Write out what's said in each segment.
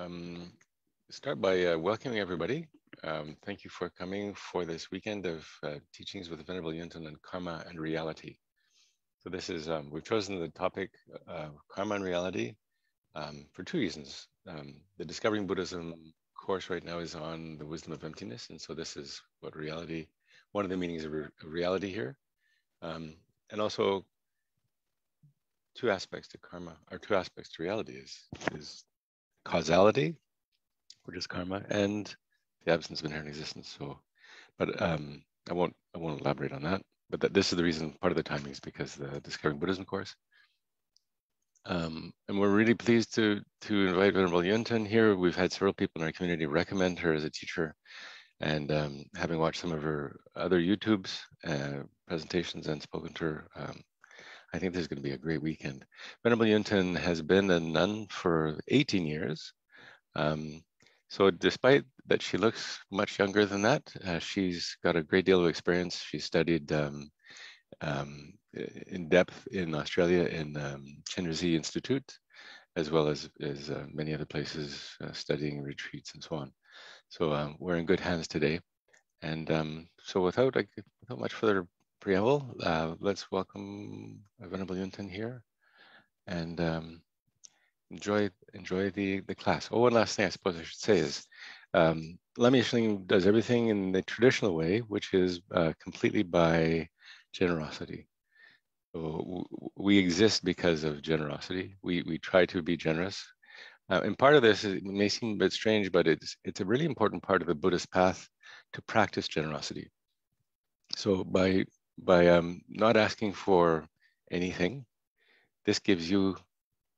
um, start by uh, welcoming everybody. Um, thank you for coming for this weekend of uh, teachings with Venerable Yönten on karma and reality. So this is, um, we've chosen the topic uh, karma and reality um, for two reasons. Um, the Discovering Buddhism course right now is on the wisdom of emptiness. And so this is what reality, one of the meanings of, re reality here. Um, and also two aspects to karma, or two aspects to reality is, is causality, which is karma, and the absence of inherent existence. So, but um, I won't I won't elaborate on that. But that, this is the reason. Part of the timing is because the Discovering Buddhism course. Um, and we're really pleased to to invite Venerable Yönten here. We've had several people in our community recommend her as a teacher, and um, having watched some of her other YouTube's uh, presentations and spoken to her, um, I think this is going to be a great weekend. Venerable Yönten has been a nun for 18 years. Um, so despite that she looks much younger than that, uh, she's got a great deal of experience. She studied um, um, in depth in Australia in um, Chenrezig Institute, as well as, as uh, many other places uh, studying retreats and so on. So um, we're in good hands today. And um, so without, without much further preamble, uh, let's welcome Venerable Yönten here and um, enjoy enjoy the, the class. Oh, one last thing I suppose I should say is um, does everything in the traditional way, which is uh, completely by generosity. So we exist because of generosity. We, we try to be generous. Uh, and part of this is, may seem a bit strange, but it's, it's a really important part of the Buddhist path to practice generosity. So by by um, not asking for anything, this gives you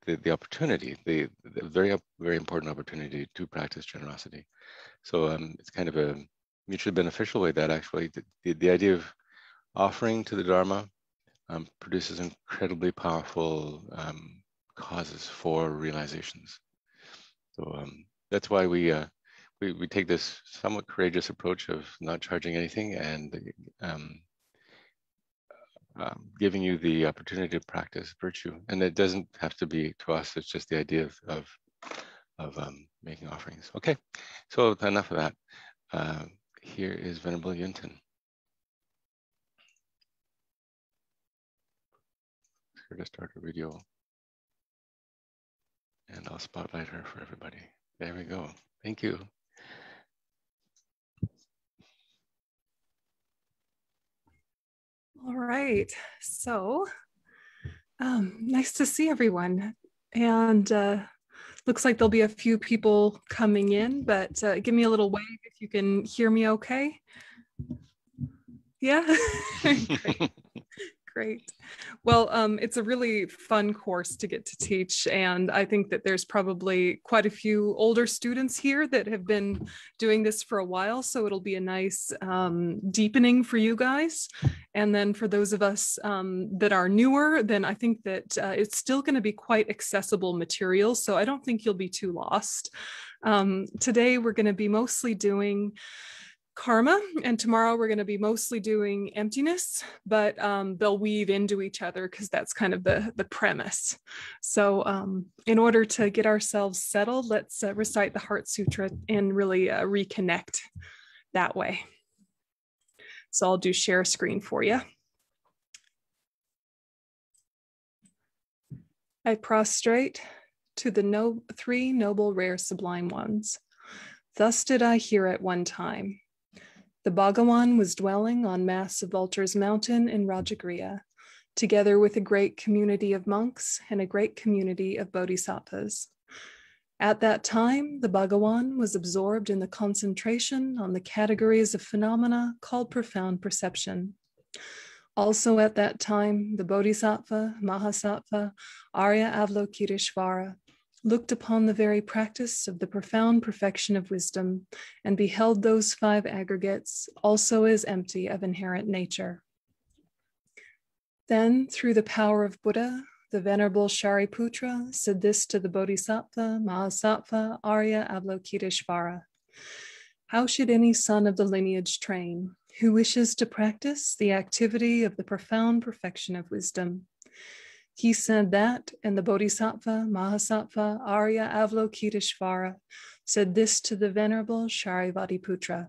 the, the opportunity, the, the very, very important opportunity to practice generosity. So um, it's kind of a mutually beneficial way that actually the, the, idea of offering to the Dharma um, produces incredibly powerful um, causes for realizations. So um, that's why we, uh, we, we take this somewhat courageous approach of not charging anything and um, giving you the opportunity to practice virtue. And it doesn't have to be to us, it's just the idea of, of, of um, making offerings. Okay, so enough of that. Uh, here is Venerable Yönten. Here to start a video. And I'll spotlight her for everybody. There we go. Thank you. All right. So um, nice to see everyone. And uh, looks like there'll be a few people coming in, but uh, give me a little wave if you can hear me okay. Yeah. Great. Well, um, it's a really fun course to get to teach. And I think that there's probably quite a few older students here that have been doing this for a while. So it'll be a nice um, deepening for you guys. And then for those of us um, that are newer, then I think that uh, it's still going to be quite accessible material. So I don't think you'll be too lost. Um, today, we're going to be mostly doing karma and tomorrow we're going to be mostly doing emptiness but um, they'll weave into each other because that's kind of the the premise. So um, in order to get ourselves settled let's uh, recite the heart sutra and really uh, reconnect that way. So i'll do share screen for you i prostrate to the no- three noble rare sublime ones. Thus did i hear at one time the Bhagawan was dwelling on Mass of Vultures Mountain in Rajagriha, together with a great community of monks and a great community of bodhisattvas. At that time, the Bhagawan was absorbed in the concentration on the categories of phenomena called profound perception. Also at that time, the Bodhisattva, Mahasattva, Arya Avalokiteshvara, looked upon the very practice of the profound perfection of wisdom and beheld those five aggregates also as empty of inherent nature. Then, through the power of Buddha, the Venerable Shariputra said this to the Bodhisattva, Mahasattva, Arya Avalokiteshvara. How should any son of the lineage train who wishes to practice the activity of the profound perfection of wisdom? He said that, and the Bodhisattva, Mahasattva, Arya Avalokiteshvara said this to the Venerable Sharadvatiputra.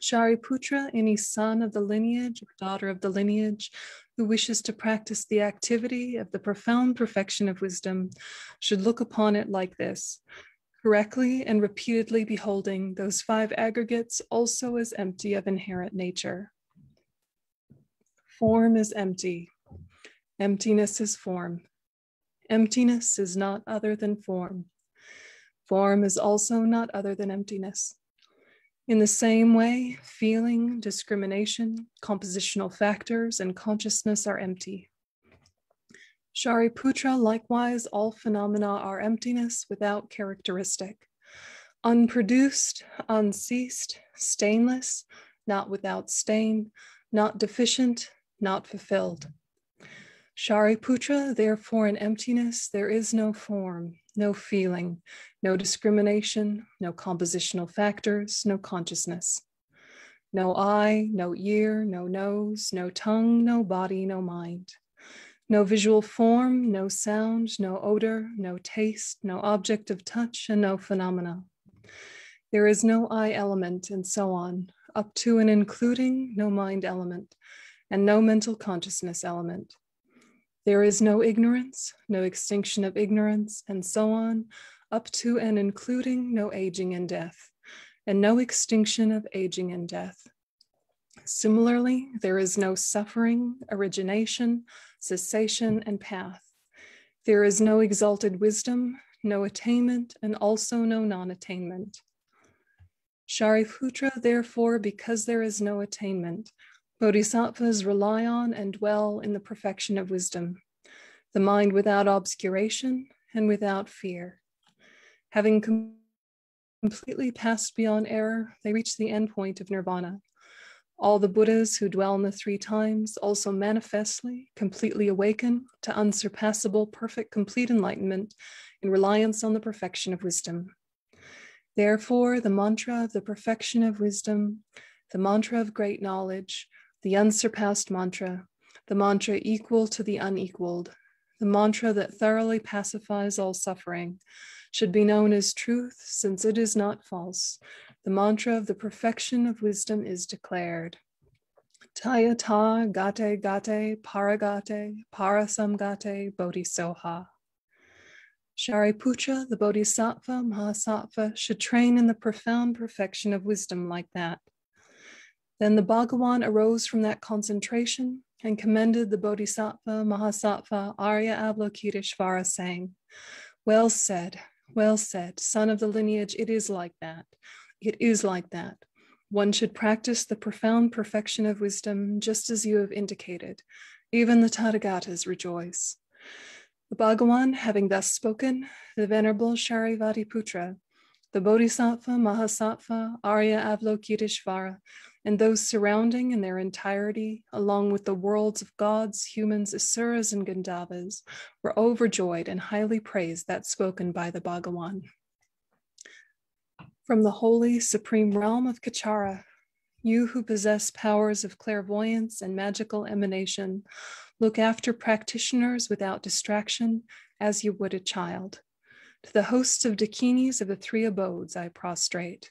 Shariputra, any son of the lineage or daughter of the lineage who wishes to practice the activity of the profound perfection of wisdom should look upon it like this correctly and repeatedly beholding those five aggregates also as empty of inherent nature. Form is empty. Emptiness is form. Emptiness is not other than form. Form is also not other than emptiness. In the same way, feeling, discrimination, compositional factors, and consciousness are empty. Shariputra, likewise, all phenomena are emptiness without characteristic, unproduced, unceased, stainless, not without stain, not deficient, not fulfilled. Shariputra, therefore, in emptiness, there is no form, no feeling, no discrimination, no compositional factors, no consciousness. No eye, no ear, no nose, no tongue, no body, no mind. No visual form, no sound, no odor, no taste, no object of touch, and no phenomena. There is no eye element, and so on, up to and including no mind element, and no mental consciousness element. There is no ignorance, no extinction of ignorance, and so on, up to and including no aging and death, and no extinction of aging and death. Similarly, there is no suffering, origination, cessation, and path. There is no exalted wisdom, no attainment, and also no non attainment. Shariputra, therefore, because there is no attainment, Bodhisattvas rely on and dwell in the perfection of wisdom, the mind without obscuration and without fear. Having com- completely passed beyond error, they reach the end point of nirvana. All the Buddhas who dwell in the three times also manifestly, completely awaken to unsurpassable, perfect, complete enlightenment in reliance on the perfection of wisdom. Therefore, the mantra of the perfection of wisdom, the mantra of great knowledge, the unsurpassed mantra, the mantra equal to the unequaled, the mantra that thoroughly pacifies all suffering, should be known as truth since it is not false. The mantra of the perfection of wisdom is declared. Tayata gate gate paragate parasamgate bodhisoha. Shariputra, the bodhisattva, mahasattva, should train in the profound perfection of wisdom like that. Then the Bhagawan arose from that concentration and commended the Bodhisattva Mahasattva Arya Avalokiteshvara, saying, Well said, well said, son of the lineage, it is like that. It is like that. One should practice the profound perfection of wisdom just as you have indicated. Even the Tathagatas rejoice. The Bhagawan, having thus spoken, the Venerable Sharadvatiputra, the Bodhisattva Mahasattva Arya Avalokiteshvara, and those surrounding in their entirety, along with the worlds of gods, humans, asuras, and Gandharvas, were overjoyed and highly praised that spoken by the Bhagawan. From the holy supreme realm of Khechara, you who possess powers of clairvoyance and magical emanation, look after practitioners without distraction as you would a child. To the hosts of Dakinis of the three abodes I prostrate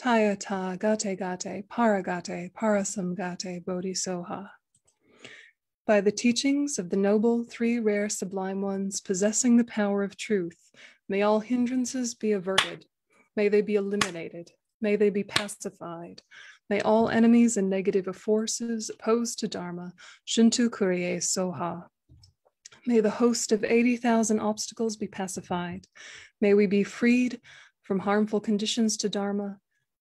Samariyape. Tayata Gate Gate Paragate Parasamgate Bodhisoha. By the teachings of the noble three rare sublime ones possessing the power of truth, may all hindrances be averted, may they be eliminated, may they be pacified, may all enemies and negative forces opposed to Dharma, Shintu Kurye Soha. May the host of 80,000 obstacles be pacified. May we be freed from harmful conditions to Dharma.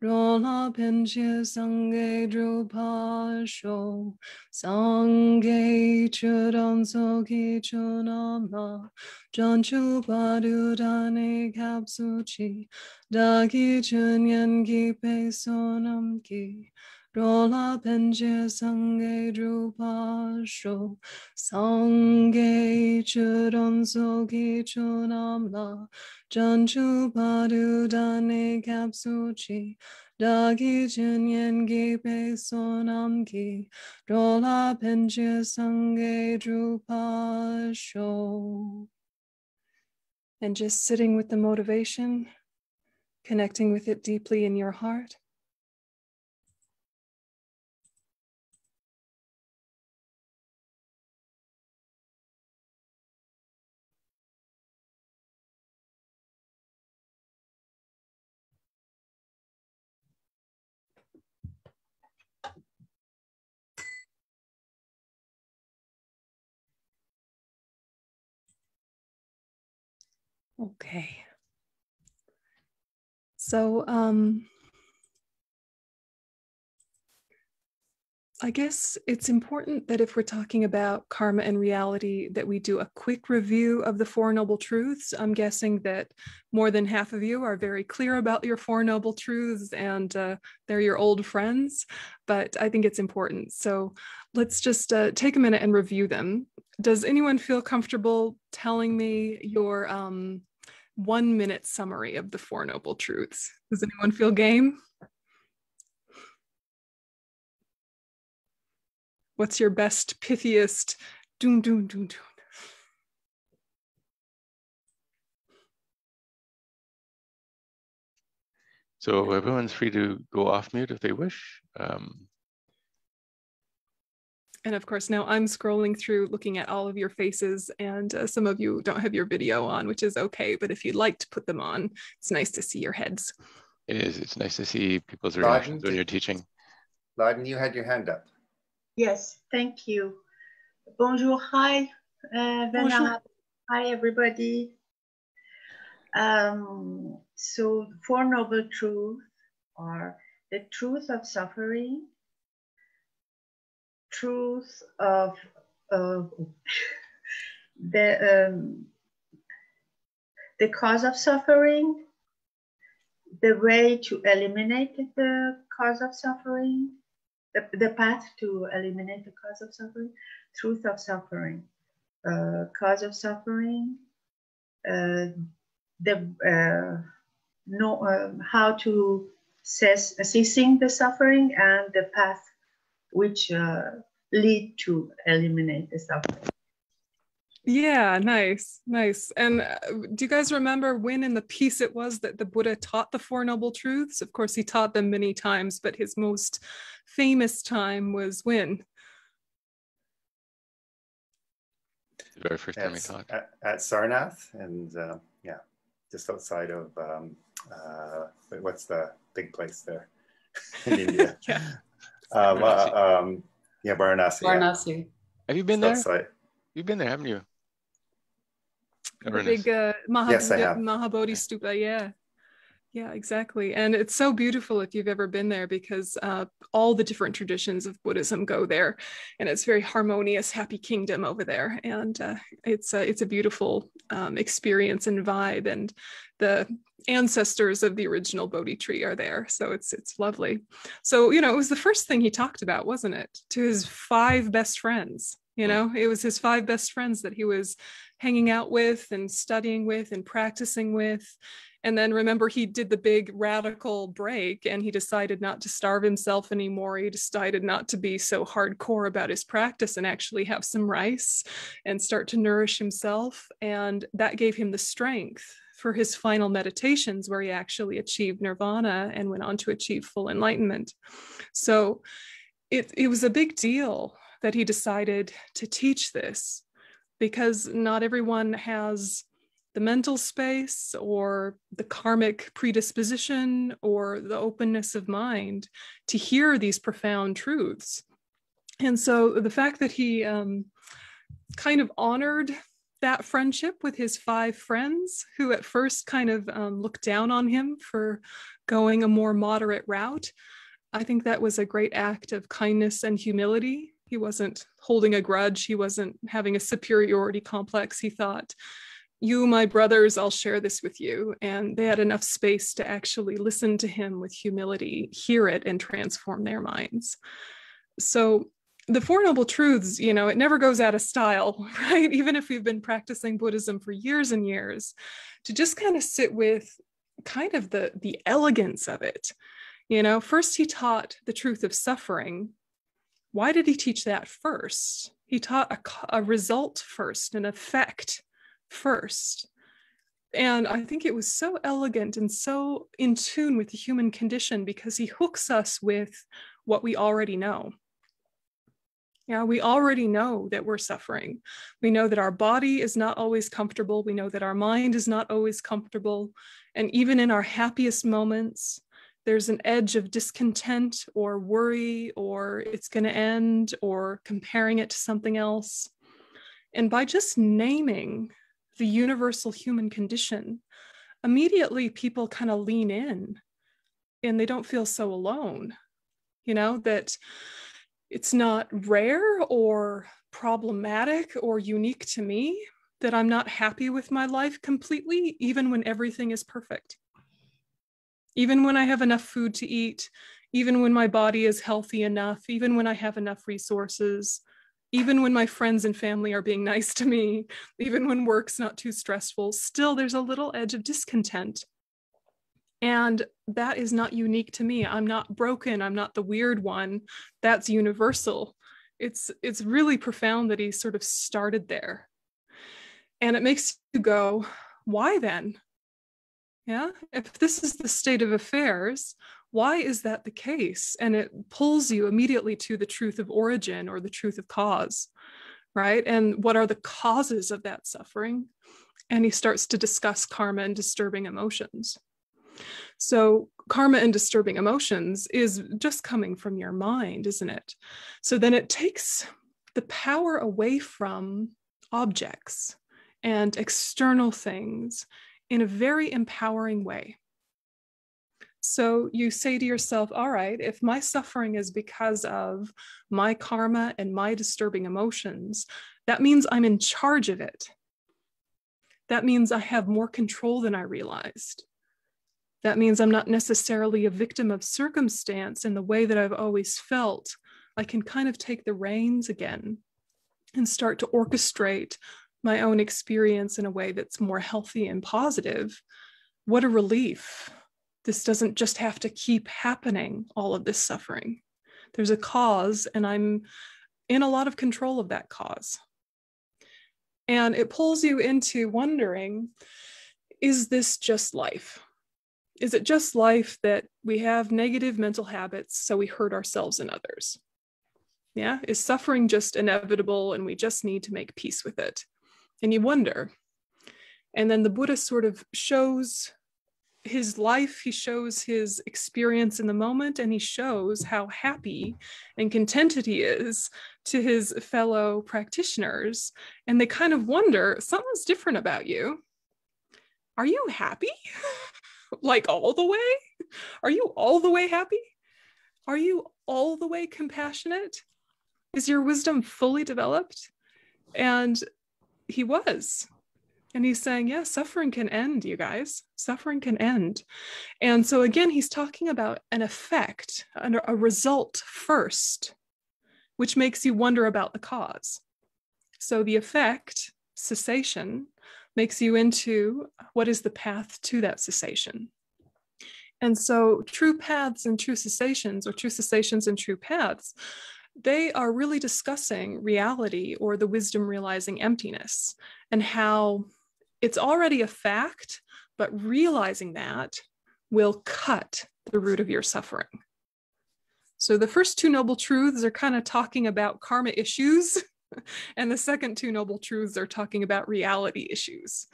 rola penche sangye drupa sho sangye churan sogi chunam la janchu badu dani kapsuchi dagi chunyen gi pe sonam ki rola penche sangye drupa sho sangye churan sogi chunam la janchu padu dane kapsuchi dagi chunyen gi pe sonam ki rola penche sangye drupa sho and just sitting with the motivation connecting with it deeply in your heart. Okay. So um, I guess it's important that if we're talking about karma and reality, that we do a quick review of the Four Noble Truths. I'm guessing that more than half of you are very clear about your Four Noble Truths and uh, they're your old friends, but I think it's important. So let's just uh, take a minute and review them. Does anyone feel comfortable telling me your um, one minute summary of the Four Noble Truths. Does anyone feel game? What's your best, pithiest doom, doom, doom, doom? So everyone's free to go off mute if they wish. Um, and of course, now I'm scrolling through looking at all of your faces, and uh, some of you don't have your video on, which is okay. But if you'd like to put them on, it's nice to see your heads. It is. It's nice to see people's reactions when you're teaching. Laden, you had your hand up. Yes, thank you. Bonjour, hi, uh, Bonjour. Hi, everybody. Um, so, Four Noble Truths are the truth of suffering, truth of uh, the um, the cause of suffering, the way to eliminate the cause of suffering, the, the path to eliminate the cause of suffering, truth of suffering, uh, cause of suffering, uh, the uh, no, um, how to cess, ceasing the suffering, and the path which uh, lead to eliminate the suffering. Yeah, nice, nice. And uh, do you guys remember when in the piece it was that the Buddha taught the Four Noble Truths? Of course, he taught them many times, but his most famous time was when? The very first time he taught. At, at Sarnath, and uh, yeah, just outside of um, uh, what's the big place there in India? yeah. Um, uh, um, yeah, Varanasi. Varanasi. Yeah. Have you been there? Outside. You've been there, haven't you? The big uh, Maha- yes, Mahabodhi Stupa, yeah. Yeah, exactly. And it's so beautiful if you've ever been there because uh, all the different traditions of Buddhism go there, and it's very harmonious, happy kingdom over there. And uh, it's a, it's a beautiful um, experience and vibe. And the ancestors of the original Bodhi tree are there, so it's it's lovely. So you know, it was the first thing he talked about, wasn't it? To his five best friends. You know, it was his five best friends that he was hanging out with and studying with and practicing with and then remember, he did the big radical break and he decided not to starve himself anymore. He decided not to be so hardcore about his practice and actually have some rice and start to nourish himself. And that gave him the strength for his final meditations, where he actually achieved nirvana and went on to achieve full enlightenment. So it, it was a big deal that he decided to teach this because not everyone has the mental space or the karmic predisposition or the openness of mind to hear these profound truths. And so the fact that he um, kind of honored that friendship with his five friends who at first kind of um, looked down on him for going a more moderate route. I think that was a great act of kindness and humility. He wasn't holding a grudge, he wasn't having a superiority complex. He thought, You, my brothers, I'll share this with you. And they had enough space to actually listen to him with humility, hear it, and transform their minds. So the Four Noble Truths, you know, it never goes out of style, right? Even if we've been practicing Buddhism for years and years, to just kind of sit with kind of the, the elegance of it. You know, first he taught the truth of suffering. Why did he teach that first? He taught a, a result first, an effect first. And I think it was so elegant and so in tune with the human condition because he hooks us with what we already know yeah, we already know that we're suffering. We know that our body is not always comfortable. We know that our mind is not always comfortable. And even in our happiest moments, there's an edge of discontent or worry, or it's going to end, or comparing it to something else. And by just naming the universal human condition, immediately people kind of lean in and they don't feel so alone. You know, that it's not rare or problematic or unique to me that I'm not happy with my life completely, even when everything is perfect. Even when I have enough food to eat, even when my body is healthy enough, even when I have enough resources, even when my friends and family are being nice to me, even when work's not too stressful, still there's a little edge of discontent. And that is not unique to me. I'm not broken. I'm not the weird one. That's universal. It's it's really profound that he sort of started there. And it makes you go why then? Yeah? If this is the state of affairs why is that the case and it pulls you immediately to the truth of origin or the truth of cause right and what are the causes of that suffering and he starts to discuss karma and disturbing emotions so, karma and disturbing emotions is just coming from your mind, isn't it? So, then it takes the power away from objects and external things in a very empowering way. So you say to yourself, all right, if my suffering is because of my karma and my disturbing emotions, that means I'm in charge of it. That means I have more control than I realized. That means I'm not necessarily a victim of circumstance in the way that I've always felt. I can kind of take the reins again and start to orchestrate my own experience in a way that's more healthy and positive. What a relief. This doesn't just have to keep happening, all of this suffering. There's a cause, and I'm in a lot of control of that cause. And it pulls you into wondering is this just life? Is it just life that we have negative mental habits so we hurt ourselves and others? Yeah, is suffering just inevitable and we just need to make peace with it? And you wonder. And then the Buddha sort of shows his life, he shows his experience in the moment, and he shows how happy and contented he is to his fellow practitioners. And they kind of wonder something's different about you. Are you happy? like all the way? Are you all the way happy? Are you all the way compassionate? Is your wisdom fully developed? And he was. And he's saying, yeah, suffering can end, you guys. Suffering can end. And so, again, he's talking about an effect, under a result first, which makes you wonder about the cause. So, the effect, cessation, makes you into what is the path to that cessation. And so, true paths and true cessations, or true cessations and true paths, they are really discussing reality or the wisdom realizing emptiness and how it's already a fact, but realizing that will cut the root of your suffering. So, the first two noble truths are kind of talking about karma issues and the second two noble truths are talking about reality issues.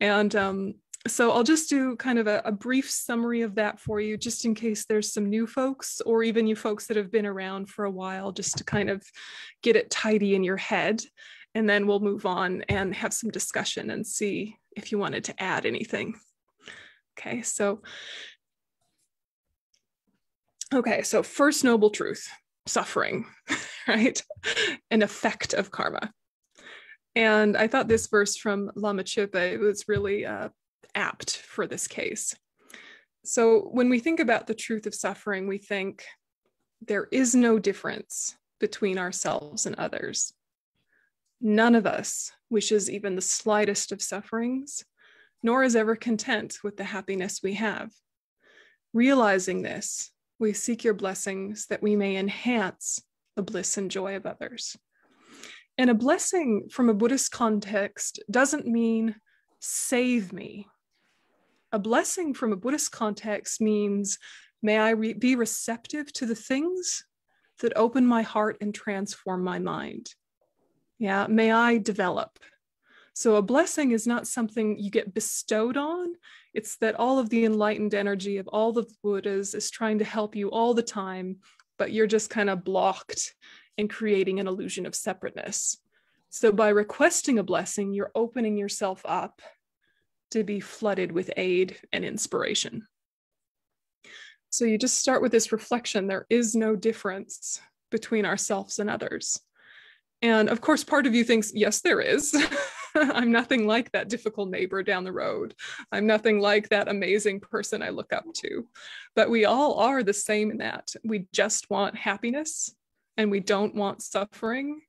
And um, so I'll just do kind of a, a, brief summary of that for you, just in case there's some new folks or even you folks that have been around for a while, just to kind of get it tidy in your head. And then we'll move on and have some discussion and see if you wanted to add anything. Okay, so okay, so first noble truth, suffering, right? An effect of karma. And I thought this verse from Lama Chöpe was really uh, apt for this case. So when we think about the truth of suffering, we think there is no difference between ourselves and others. None of us wishes even the slightest of sufferings, nor is ever content with the happiness we have. Realizing this, we seek your blessings that we may enhance the bliss and joy of others. And a blessing from a Buddhist context doesn't mean save me. A blessing from a Buddhist context means may I re- be receptive to the things that open my heart and transform my mind. Yeah, may I develop. So a blessing is not something you get bestowed on. It's that all of the enlightened energy of all the Buddhas is trying to help you all the time, but you're just kind of blocked and creating an illusion of separateness. So, by requesting a blessing, you're opening yourself up to be flooded with aid and inspiration. So, you just start with this reflection there is no difference between ourselves and others. And of course, part of you thinks, yes, there is. I'm nothing like that difficult neighbor down the road. I'm nothing like that amazing person I look up to. But we all are the same in that. We just want happiness and we don't want suffering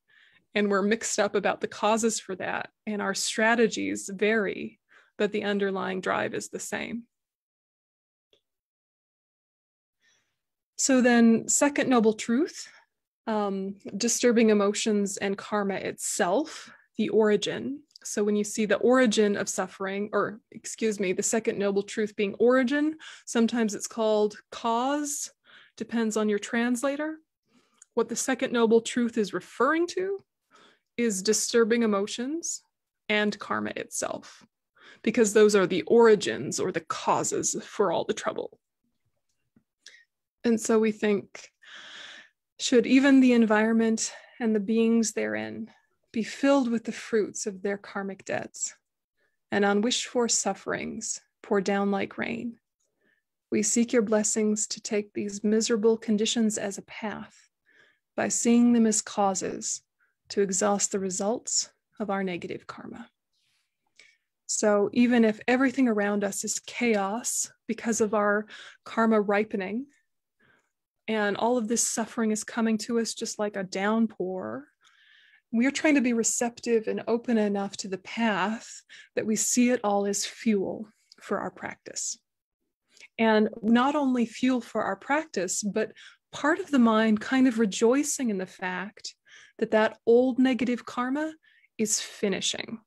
and we're mixed up about the causes for that and our strategies vary but the underlying drive is the same so then second noble truth um, disturbing emotions and karma itself the origin so when you see the origin of suffering or excuse me the second noble truth being origin sometimes it's called cause depends on your translator what the second noble truth is referring to is disturbing emotions and karma itself, because those are the origins or the causes for all the trouble. And so we think should even the environment and the beings therein be filled with the fruits of their karmic debts and unwished for sufferings pour down like rain. We seek your blessings to take these miserable conditions as a path by seeing them as causes to exhaust the results of our negative karma. So, even if everything around us is chaos because of our karma ripening, and all of this suffering is coming to us just like a downpour, we are trying to be receptive and open enough to the path that we see it all as fuel for our practice. And not only fuel for our practice, but part of the mind kind of rejoicing in the fact that that old negative karma is finishing.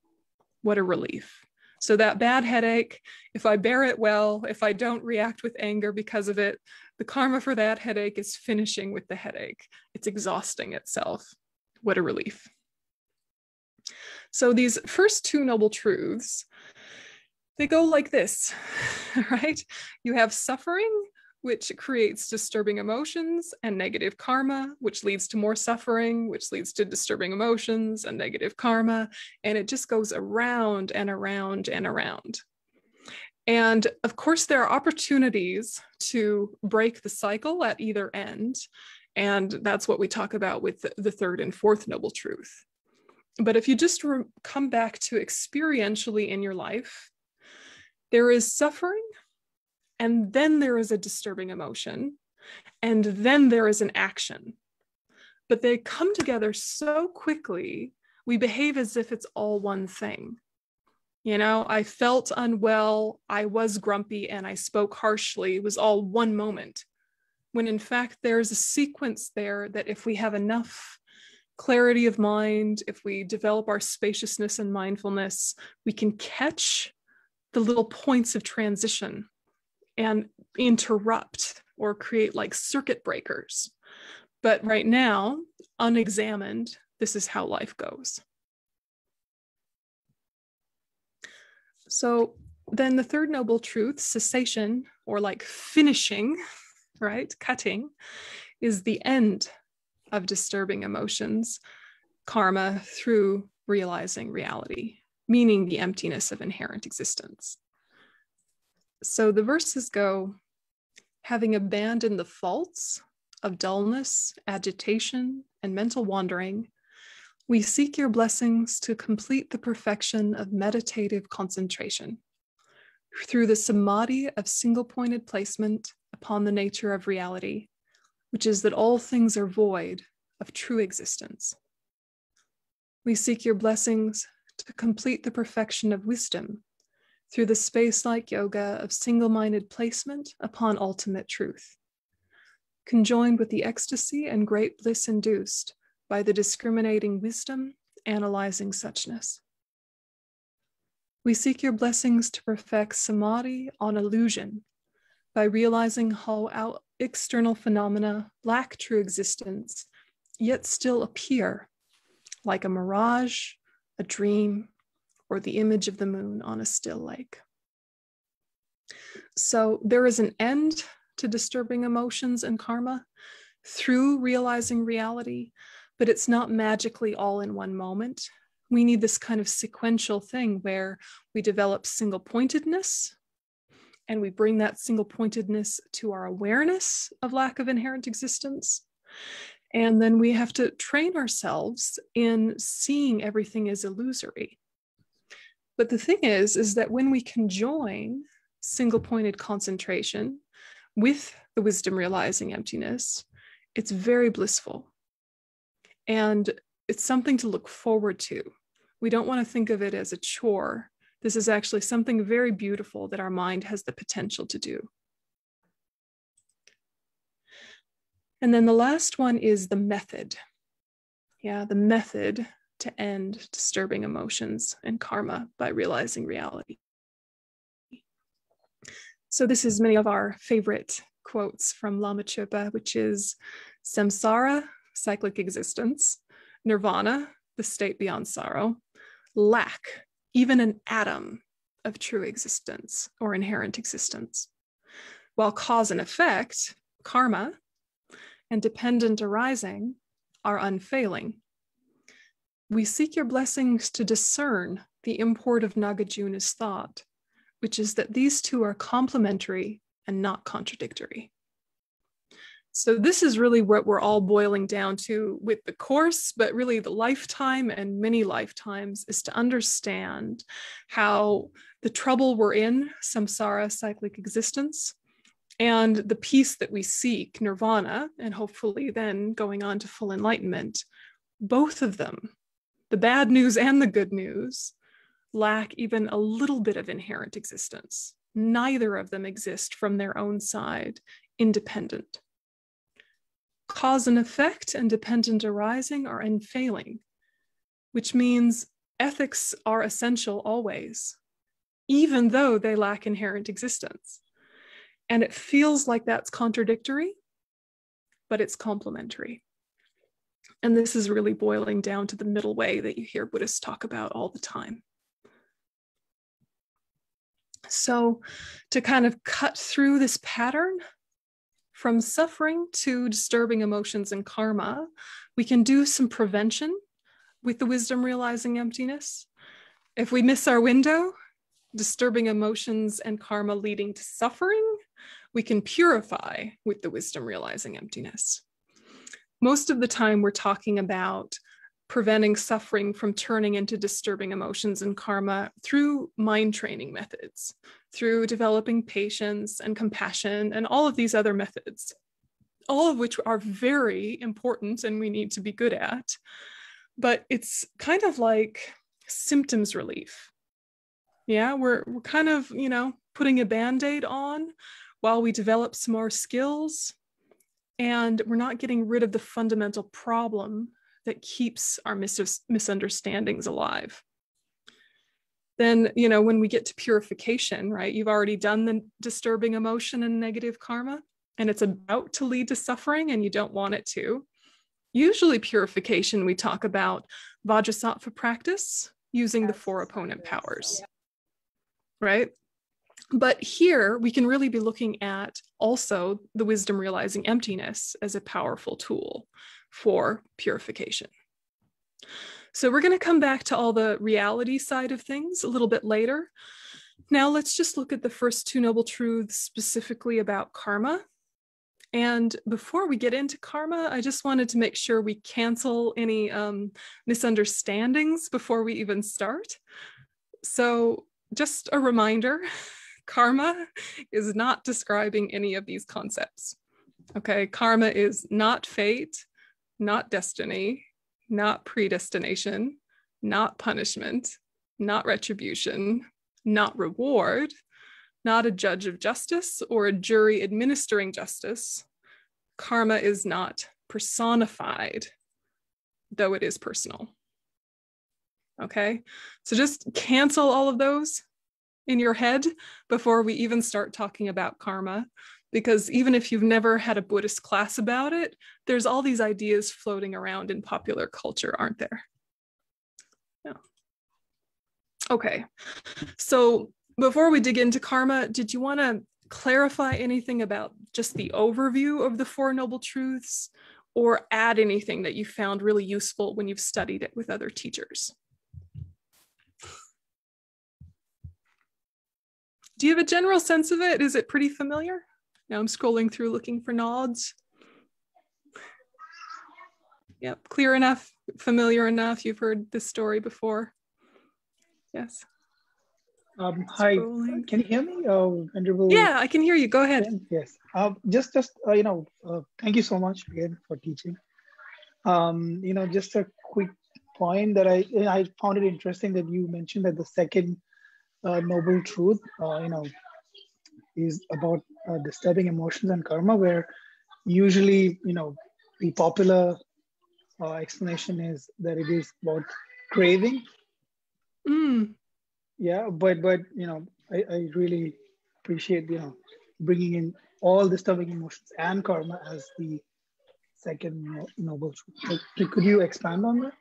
What a relief. So, that bad headache, if I bear it well, if I don't react with anger because of it, the karma for that headache is finishing with the headache. It's exhausting itself. What a relief. So, these first two noble truths, they go like this, right? You have suffering which creates disturbing emotions and negative karma, which leads to more suffering, which leads to disturbing emotions and negative karma. And it just goes around and around and around. And of course, there are opportunities to break the cycle at either end. And that's what we talk about with the third and fourth noble truth. But if you just re- come back to experientially in your life, there is suffering and then there is a disturbing emotion, and then there is an action. But they come together so quickly, we behave as if it's all one thing. You know, I felt unwell, I was grumpy, and I spoke harshly. It was all one moment. When in fact, there's a sequence there that if we have enough clarity of mind, if we develop our spaciousness and mindfulness, we can catch the little points of transition and interrupt or create like circuit breakers. But right now, unexamined, this is how life goes. So then the third noble truth, cessation, or like finishing, right, cutting, is the end of disturbing emotions, karma, through realizing reality, meaning the emptiness of inherent existence. So the verses go having abandoned the faults of dullness, agitation, and mental wandering, we seek your blessings to complete the perfection of meditative concentration through the samadhi of single pointed placement upon the nature of reality, which is that all things are void of true existence. We seek your blessings to complete the perfection of wisdom through the space like yoga of single minded placement upon ultimate truth, conjoined with the ecstasy and great bliss induced by the discriminating wisdom analyzing suchness. We seek your blessings to perfect samadhi on illusion by realizing how our external phenomena lack true existence, yet still appear like a mirage, a dream, or the image of the moon on a still lake. So there is an end to disturbing emotions and karma through realizing reality, but it's not magically all in one moment. We need this kind of sequential thing where we develop single pointedness and we bring that single pointedness to our awareness of lack of inherent existence. And then we have to train ourselves in seeing everything as illusory. But the thing is, is that when we can join single pointed concentration with the wisdom realizing emptiness, it's very blissful. And it's something to look forward to. We don't want to think of it as a chore. This is actually something very beautiful that our mind has the potential to do. And then the last one is the method. Yeah, the method to end disturbing emotions and karma by realizing reality. So, this is many of our favorite quotes from Lama Zopa, which is samsara, cyclic existence, nirvana, the state beyond sorrow, lack, even an atom of true existence or inherent existence, while cause and effect, karma, and dependent arising are unfailing we seek your blessings to discern the import of Nagarjuna's thought, which is that these two are complementary and not contradictory. So, this is really what we're all boiling down to with the course, but really the lifetime and many lifetimes is to understand how the trouble we're in, samsara, cyclic existence, and the peace that we seek, nirvana, and hopefully then going on to full enlightenment, both of them the bad news and the good news lack even a little bit of inherent existence. Neither of them exist from their own side, independent. Cause and effect and dependent arising are unfailing, which means ethics are essential always, even though they lack inherent existence. And it feels like that's contradictory, but it's complementary. And this is really boiling down to the middle way that you hear Buddhists talk about all the time. So, to kind of cut through this pattern from suffering to disturbing emotions and karma, we can do some prevention with the wisdom realizing emptiness. If we miss our window, disturbing emotions and karma leading to suffering, we can purify with the wisdom realizing emptiness most of the time we're talking about preventing suffering from turning into disturbing emotions and karma through mind training methods, through developing patience and compassion, and all of these other methods, all of which are very important and we need to be good at. But it's kind of like symptoms relief. Yeah, we're, we're kind of, you know, putting a band aid on while we develop some more skills and we're not getting rid of the fundamental problem that keeps our mis- misunderstandings alive. Then you know when we get to purification right you've already done the disturbing emotion and negative karma and it's about to lead to suffering and you don't want it to. Usually purification we talk about vajrasattva practice using the four opponent powers right? But here we can really be looking at also the wisdom realizing emptiness as a powerful tool for purification. So we're going to come back to all the reality side of things a little bit later. Now let's just look at the first two noble truths specifically about karma. And before we get into karma, I just wanted to make sure we cancel any um, misunderstandings before we even start. So just a reminder, karma is not describing any of these concepts. Okay, karma is not fate, not destiny, not predestination, not punishment, not retribution, not reward, not a judge of justice or a jury administering justice. Karma is not personified, though it is personal. Okay, so just cancel all of those in your head before we even start talking about karma because even if you've never had a Buddhist class about it, there's all these ideas floating around in popular culture, aren't there? Yeah. Okay, so before we dig into karma, did you want to clarify anything about just the overview of the Four Noble Truths or add anything that you found really useful when you've studied it with other teachers? Do you have a general sense of it? Is it pretty familiar? Now I'm scrolling through looking for nods. Yep, clear enough, familiar enough. You've heard this story before. Yes. Um, hi, Scrolling. can you hear me? Uh, Venerable. Yeah, I can hear you. Go ahead. Yes. Uh, just, just uh, you know, uh, thank you so much again for teaching. Um, you know, just a quick point that I I found it interesting that you mentioned that the second uh, noble truth, uh, you know, is about uh, disturbing emotions and karma, where usually, you know, the popular uh, explanation is that it is about craving. Mm. Yeah, but but you know, I, I really appreciate you know bringing in all disturbing emotions and karma as the second noble truth. Could you expand on that?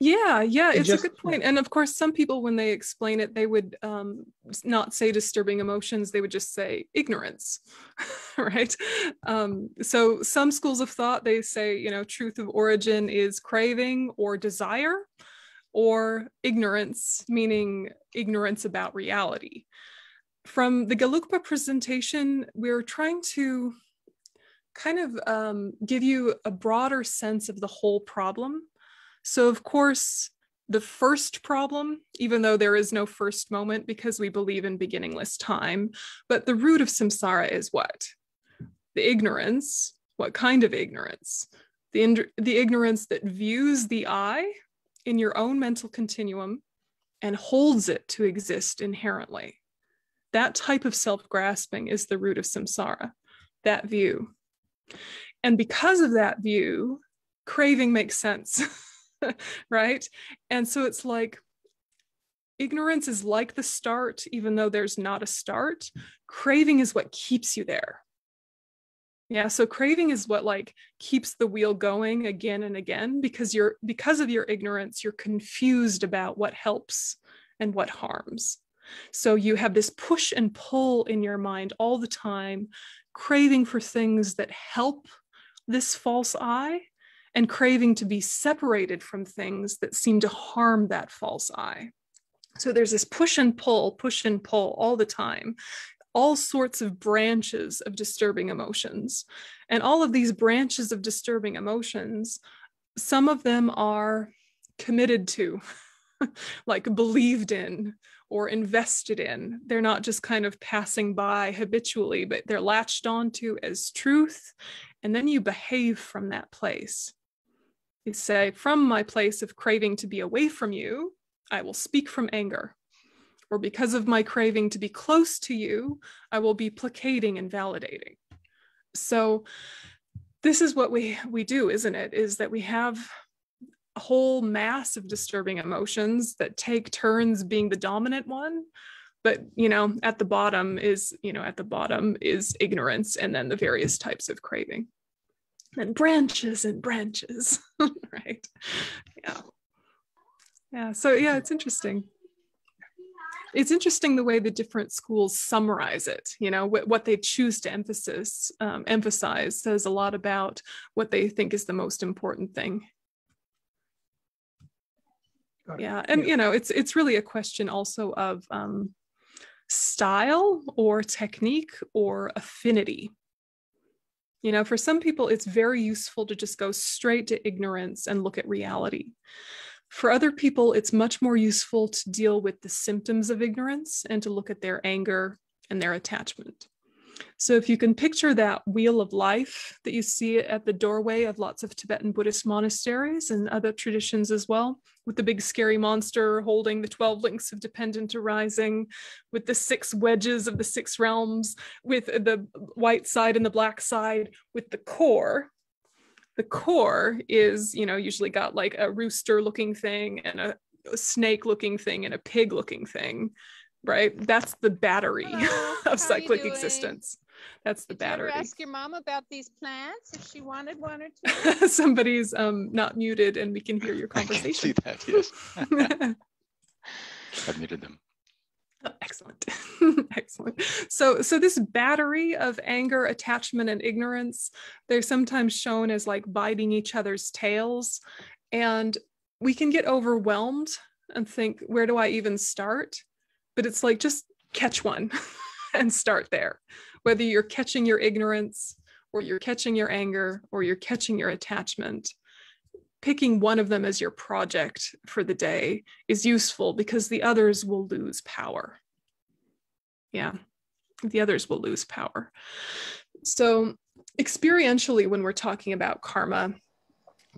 Yeah, yeah, it it's just, a good point. And of course, some people, when they explain it, they would um, not say disturbing emotions, they would just say ignorance, right? Um, so some schools of thought, they say, you know, truth of origin is craving or desire, or ignorance, meaning ignorance about reality. From the Gelugpa presentation, we're trying to kind of um, give you a broader sense of the whole problem so, of course, the first problem, even though there is no first moment because we believe in beginningless time, but the root of samsara is what? The ignorance. What kind of ignorance? The, the ignorance that views the I in your own mental continuum and holds it to exist inherently. That type of self grasping is the root of samsara, that view. And because of that view, craving makes sense. right? And so it's like ignorance is like the start, even though there's not a start. Craving is what keeps you there. Yeah, so craving is what like keeps the wheel going again and again because you're because of your ignorance, you're confused about what helps and what harms. So you have this push and pull in your mind all the time, craving for things that help this false I and craving to be separated from things that seem to harm that false I. So there's this push and pull, push and pull all the time, all sorts of branches of disturbing emotions. And all of these branches of disturbing emotions, some of them are committed to, like believed in or invested in. They're not just kind of passing by habitually, but they're latched onto as truth. And then you behave from that place say, From my place of craving to be away from you, I will speak from anger. Or because of my craving to be close to you, I will be placating and validating. So, this is what we, we do, isn't it? Is that we have a whole mass of disturbing emotions that take turns being the dominant one but you know at the bottom is you know at the bottom is ignorance and then the various types of craving and branches and branches, right? Yeah. Yeah. So, yeah, it's interesting. it's interesting the way the different schools summarize it. You know, what, what they choose to emphasis um, emphasize says a lot about what they think is the most important thing. Yeah, and you know, it's it's really a question also of um, style or technique or affinity. You know, for some people, it's very useful to just go straight to ignorance and look at reality. For other people, it's much more useful to deal with the symptoms of ignorance and to look at their anger and their attachment. So if you can picture that wheel of life that you see at the doorway of lots of Tibetan Buddhist monasteries and other traditions as well, with the big scary monster holding the 12 links of dependent arising, with the six wedges of the six realms, with the white side and the black side, with the core. The core is, you know, usually got like a rooster looking thing and a, snake looking thing and a pig looking thing right? That's the battery Hello. of cyclic existence. That's the Did battery. You ever ask your mom about these plants if she wanted one or two? Somebody's um, not muted and we can hear your conversation. I can see that, yes. I've muted them. Oh, excellent. excellent. So so this battery of anger, attachment and ignorance, they're sometimes shown as like biting each other's tails and we can get overwhelmed and think where do I even start? But it's like just catch one and start there. Whether you're catching your ignorance or you're catching your anger or you're catching your attachment picking one of them as your project for the day is useful because the others will lose power. Yeah the others will lose power. So experientially when we're talking about karma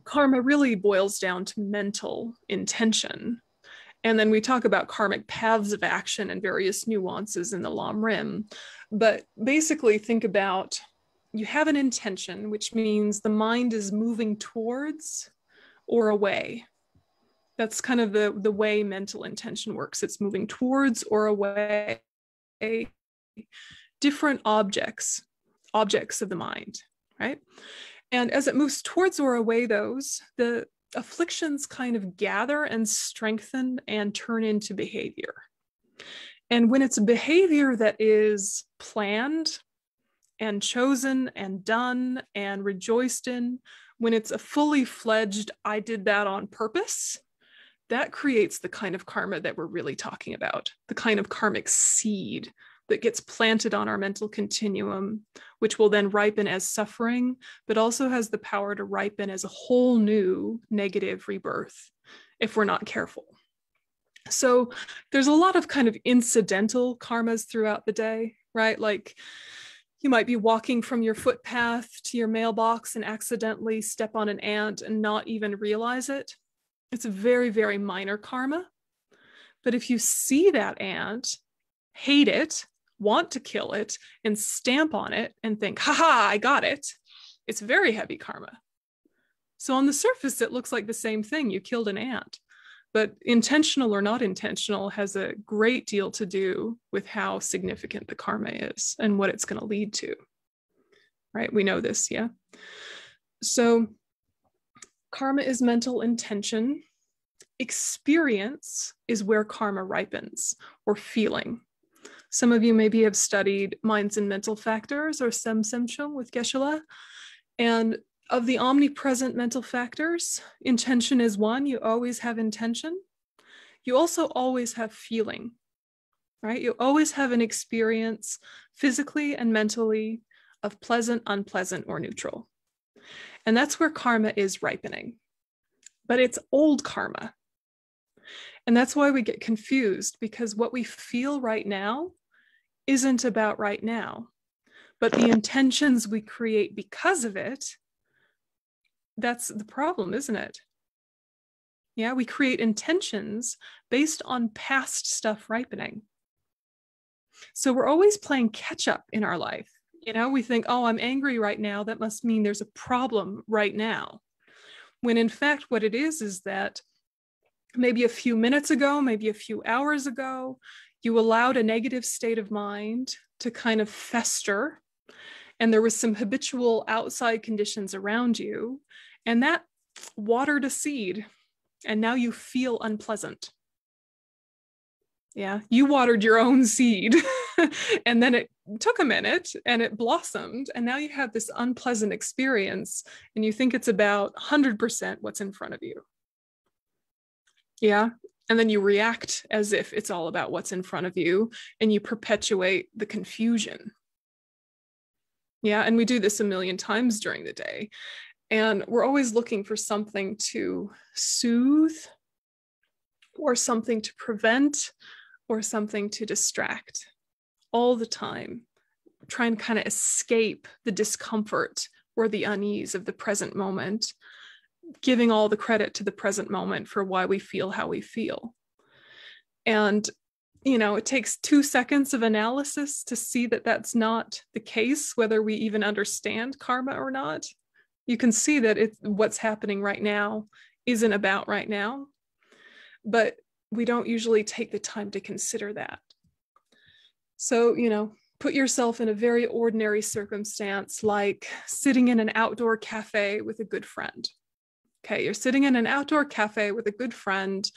karma really boils down to mental intention and then we talk about karmic paths of action and various nuances in the Lam Rim. But basically, think about you have an intention, which means the mind is moving towards or away. That's kind of the, the way mental intention works. It's moving towards or away different objects, objects of the mind, right? And as it moves towards or away those, the afflictions kind of gather and strengthen and turn into behavior. And when it's a behavior that is planned and chosen and done and rejoiced in, when it's a fully fledged, I did that on purpose, that creates the kind of karma that we're really talking about, the kind of karmic seed that gets planted on our mental continuum, which will then ripen as suffering, but also has the power to ripen as a whole new negative rebirth if we're not careful. So there's a lot of kind of incidental karmas throughout the day, right? Like you might be walking from your footpath to your mailbox and accidentally step on an ant and not even realize it. It's a very, very minor karma. But if you see that ant, hate it, want to kill it and stamp on it and think, haha, I got it, it's very heavy karma. So on the surface, it looks like the same thing. You killed an ant. But intentional or not intentional has a great deal to do with how significant the karma is and what it's going to lead to. Right? We know this, yeah? So karma is mental intention. Experience is where karma ripens or feeling. Some of you maybe have studied minds and mental factors or Sem Semchung with Geshe-la. And of the omnipresent mental factors, intention is one. You always have intention. You also always have feeling, right? You always have an experience physically and mentally of pleasant, unpleasant, or neutral. And that's where karma is ripening. But it's old karma. And that's why we get confused because what we feel right now isn't about right now, but the intentions we create because of it, that's the problem, isn't it? Yeah, we create intentions based on past stuff ripening. So we're always playing catch up in our life. You know, we think, oh, I'm angry right now. That must mean there's a problem right now. When in fact, what it is is that maybe a few minutes ago, maybe a few hours ago, you allowed a negative state of mind to kind of fester and there was some habitual outside conditions around you and that watered a seed and now you feel unpleasant Yeah, you watered your own seed and then it took a minute and it blossomed. And now you have this unpleasant experience and you think it's about 100% what's in front of you. Yeah. And then you react as if it's all about what's in front of you and you perpetuate the confusion. Yeah. And we do this a million times during the day. And we're always looking for something to soothe or something to prevent or something to distract all the time. Try and kind of escape the discomfort or the unease of the present moment, giving all the credit to the present moment for why we feel how we feel. And, you know, it takes two seconds of analysis to see that that's not the case, whether we even understand karma or not. You can see that it's what's happening right now isn't about right now. But we don't usually take the time to consider that. So, you know, put yourself in a very ordinary circumstance like sitting in an outdoor cafe with a good friend. Okay, you're sitting in an outdoor cafe with a good friend.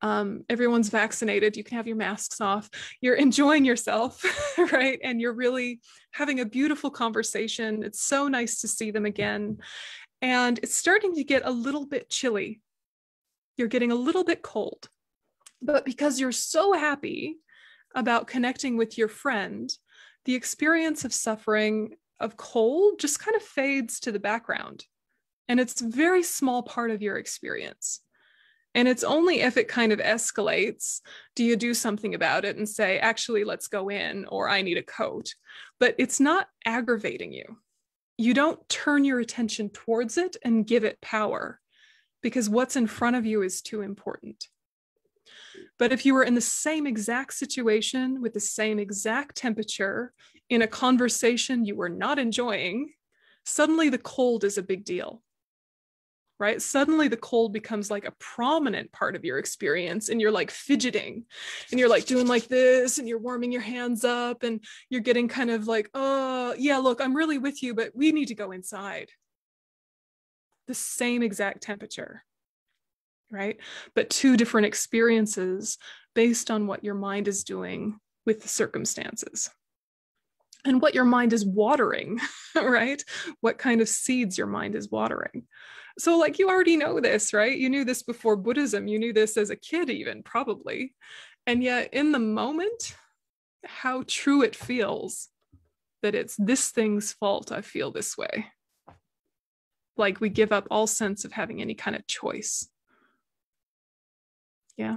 Um, everyone's vaccinated. You can have your masks off. You're enjoying yourself, right? And you're really having a beautiful conversation. It's so nice to see them again. And it's starting to get a little bit chilly. You're getting a little bit cold. But because you're so happy about connecting with your friend, the experience of suffering of cold just kind of fades to the background. And it's a very small part of your experience. And it's only if it kind of escalates do you do something about it and say, actually, let's go in, or I need a coat. But it's not aggravating you. You don't turn your attention towards it and give it power because what's in front of you is too important. But if you were in the same exact situation with the same exact temperature in a conversation you were not enjoying, suddenly the cold is a big deal. Right? Suddenly the cold becomes like a prominent part of your experience, and you're like fidgeting and you're like doing like this, and you're warming your hands up, and you're getting kind of like, oh, yeah, look, I'm really with you, but we need to go inside. The same exact temperature right? But two different experiences based on what your mind is doing with the circumstances and what your mind is watering, right? What kind of seeds your mind is watering. So, like, you already know this, right? You knew this before Buddhism. You knew this as a kid, even probably. And yet, in the moment, how true it feels that it's this thing's fault I feel this way. Like, we give up all sense of having any kind of choice. Yeah.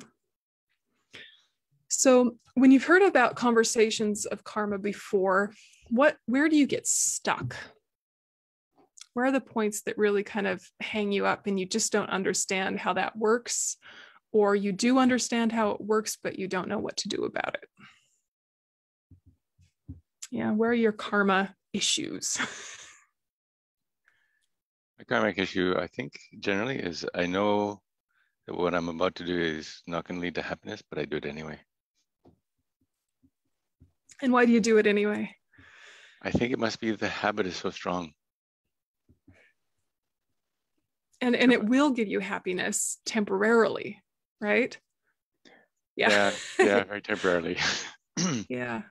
So when you've heard about conversations of karma before, what where do you get stuck? Where are the points that really kind of hang you up and you just don't understand how that works? Or you do understand how it works, but you don't know what to do about it? Yeah, where are your karma issues? My karmic issue, I think, generally is I know that what I'm about to do is not going to lead to happiness, but I do it anyway. And why do you do it anyway? I think it must be the habit is so strong. And and it will give you happiness temporarily, right? Yeah. Yeah, yeah very temporarily. yeah.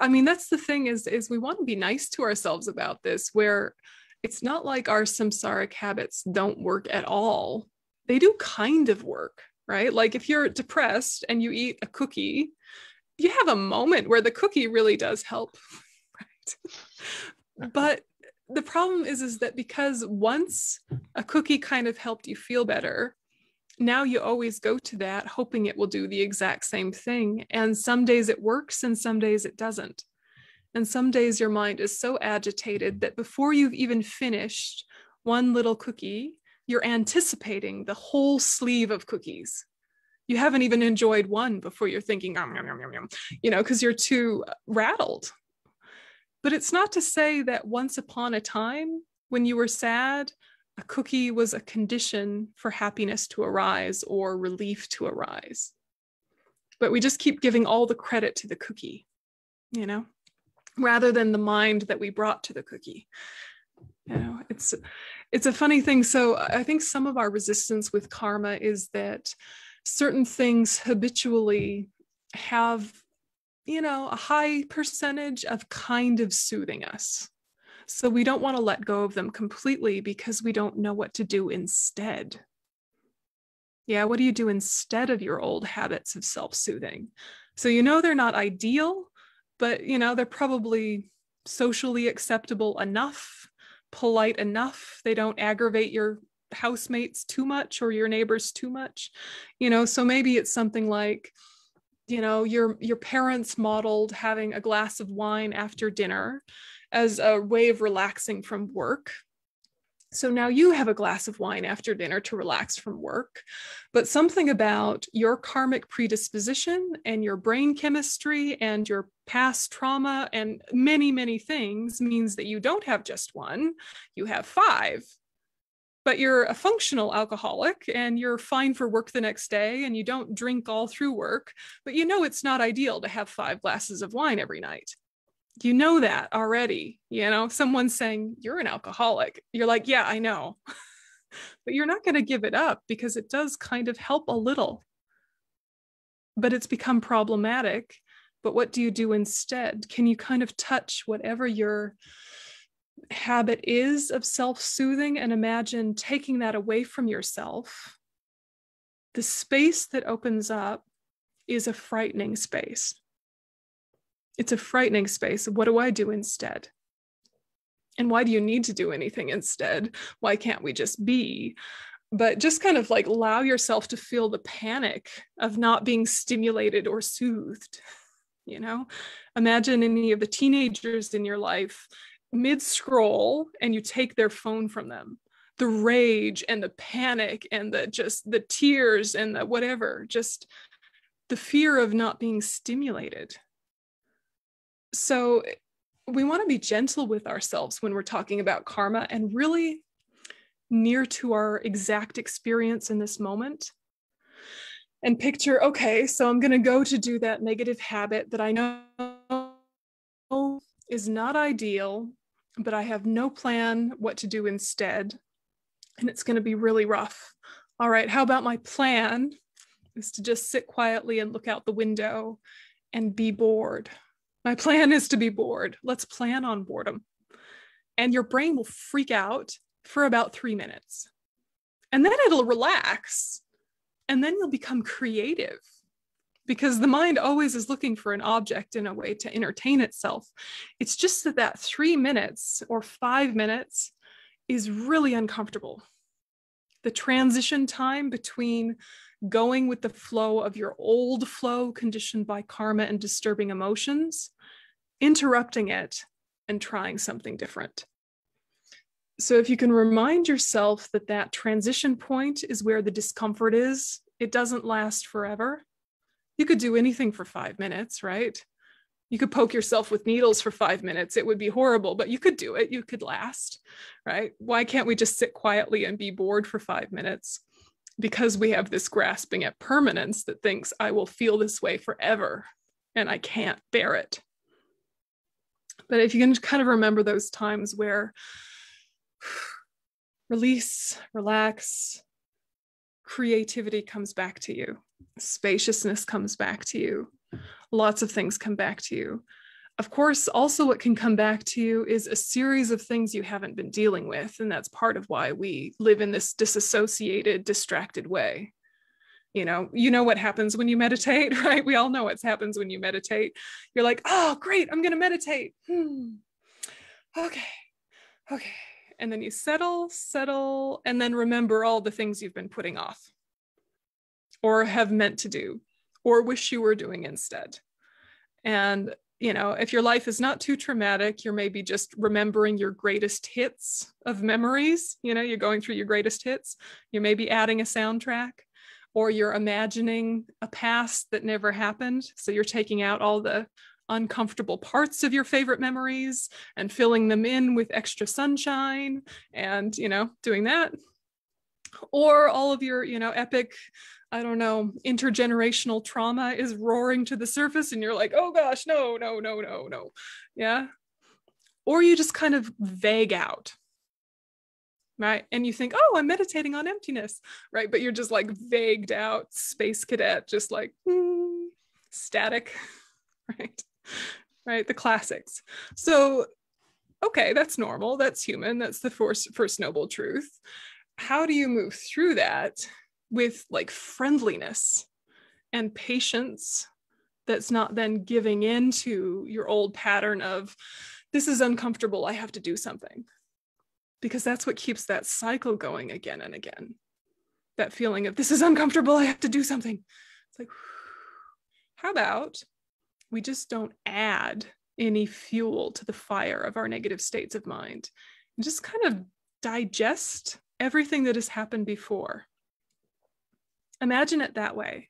I mean, that's the thing is is we want to be nice to ourselves about this where it's not like our samsaric habits don't work at all they do kind of work, right? Like if you're depressed and you eat a cookie, you have a moment where the cookie really does help, right? but the problem is is that because once a cookie kind of helped you feel better, now you always go to that hoping it will do the exact same thing. And some days it works and some days it doesn't. And some days your mind is so agitated that before you've even finished one little cookie, you're anticipating the whole sleeve of cookies. You haven't even enjoyed one before you're thinking, yum, yum, yum, yum, you know, because you're too rattled. But it's not to say that once upon a time, when you were sad, a cookie was a condition for happiness to arise or relief to arise. But we just keep giving all the credit to the cookie, you know, rather than the mind that we brought to the cookie you know it's it's a funny thing so i think some of our resistance with karma is that certain things habitually have, you know, a high percentage of kind of soothing us. So we don't want to let go of them completely because we don't know what to do instead. Yeah, what do you do instead of your old habits of self soothing? So you know they're not ideal, but you know they're probably socially acceptable enough, polite enough. They don't aggravate your housemates too much or your neighbors too much. You know, so maybe it's something like you know your your parents modeled having a glass of wine after dinner as a way of relaxing from work so now you have a glass of wine after dinner to relax from work. But something about your karmic predisposition and your brain chemistry and your past trauma and many, many things means that you don't have just one, you have five. But you're a functional alcoholic and you're fine for work the next day and you don't drink all through work, but you know it's not ideal to have five glasses of wine every night. You know that already you know? Someone's saying you're an alcoholic. You're like yeah i know. But you're not going to give it up because it does kind of help a little. But it's become problematic. But what do you do instead? Can you kind of touch whatever your habit is of self-soothing and imagine taking that away from yourself the space that opens up is a frightening space it's a frightening space. What do I do instead? And why do you need to do anything instead? Why can't we just be? But just kind of like allow yourself to feel the panic of not being stimulated or soothed. You know, imagine any of the teenagers in your life mid scroll and you take their phone from them. The rage and the panic and the just the tears and the whatever just the fear of not being stimulated. So we want to be gentle with ourselves when we're talking about karma and really near to our exact experience in this moment and picture okay so i'm going to go to do that negative habit that i know is not ideal but i have no plan what to do instead and it's going to be really rough all right how about my plan is to just sit quietly and look out the window and be bored my plan is to be bored. Let's plan on boredom. And your brain will freak out for about three minutes. And then it'll relax. And then you'll become creative because the mind always is looking for an object in a way to entertain itself. It's just that that three minutes or five minutes is really uncomfortable. The transition time between going with the flow of your old flow conditioned by karma and disturbing emotions interrupting it and trying something different. So, if you can remind yourself that that transition point is where the discomfort is, it doesn't last forever. You could do anything for five minutes, right? You could poke yourself with needles for five minutes. It would be horrible, but you could do it. You could last, right? Why can't we just sit quietly and be bored for five minutes? Because we have this grasping at permanence that thinks, I will feel this way forever and I can't bear it. But if you can kind of remember those times where release, relax, creativity comes back to you, spaciousness comes back to you, lots of things come back to you. Of course, also what can come back to you is a series of things you haven't been dealing with. And that's part of why we live in this disassociated, distracted way you know you know what happens when you meditate right we all know what happens when you meditate you're like oh great i'm going to meditate hmm. okay okay and then you settle settle and then remember all the things you've been putting off or have meant to do or wish you were doing instead and you know if your life is not too traumatic you're maybe just remembering your greatest hits of memories you know you're going through your greatest hits you may be adding a soundtrack or you're imagining a past that never happened. So you're taking out all the uncomfortable parts of your favorite memories and filling them in with extra sunshine and, you know, doing that. Or all of your, you know, epic, I don't know, intergenerational trauma is roaring to the surface and you're like, oh gosh, no, no, no, no, no. Yeah. Or you just kind of vague out right? And you think, oh, I'm meditating on emptiness, right? But you're just like vagued out space cadet, just like mm, static, right? Right, the classics. So, okay, that's normal. That's human. That's the first, first noble truth. How do you move through that with like friendliness and patience that's not then giving in to your old pattern of this is uncomfortable, I have to do something. Because that's what keeps that cycle going again and again. That feeling of this is uncomfortable, I have to do something. It's like, how about we just don't add any fuel to the fire of our negative states of mind and just kind of digest everything that has happened before. Imagine it that way.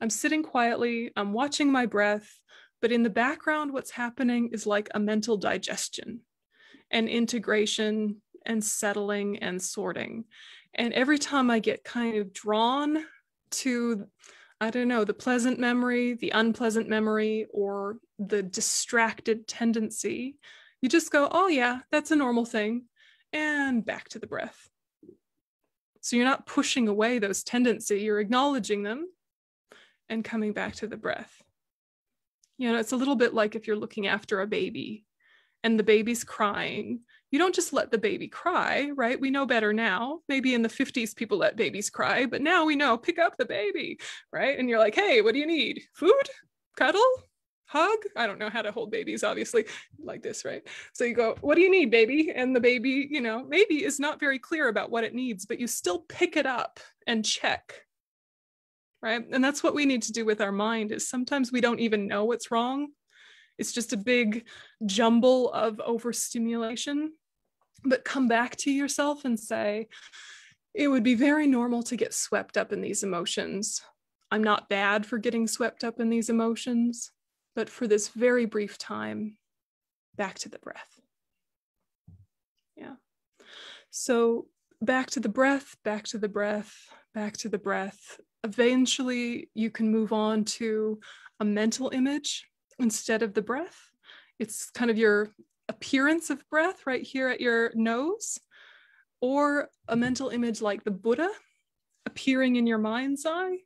I'm sitting quietly, I'm watching my breath, but in the background, what's happening is like a mental digestion and integration and settling and sorting. And every time I get kind of drawn to, I don't know, the pleasant memory, the unpleasant memory, or the distracted tendency, you just go, oh, yeah, that's a normal thing, and back to the breath. So you're not pushing away those tendency, you're acknowledging them and coming back to the breath. You know, it's a little bit like if you're looking after a baby and the baby's crying, you don't just let the baby cry, right? We know better now. Maybe in the 50s, people let babies cry, but now we know pick up the baby, right? And you're like, hey, what do you need? Food? Cuddle? Hug? I don't know how to hold babies obviously like this right? So you go what do you need baby? And the baby you know maybe is not very clear about what it needs but you still pick it up and check right? And that's what we need to do with our mind is sometimes we don't even know what's wrong. It's just a big jumble of overstimulation. But come back to yourself and say it would be very normal to get swept up in these emotions. I'm not bad for getting swept up in these emotions but for this very brief time, back to the breath. Yeah. So back to the breath, back to the breath, back to the breath. Eventually, you can move on to a mental image instead of the breath. It's kind of your appearance of breath right here at your nose, or a mental image like the Buddha appearing in your mind's eye.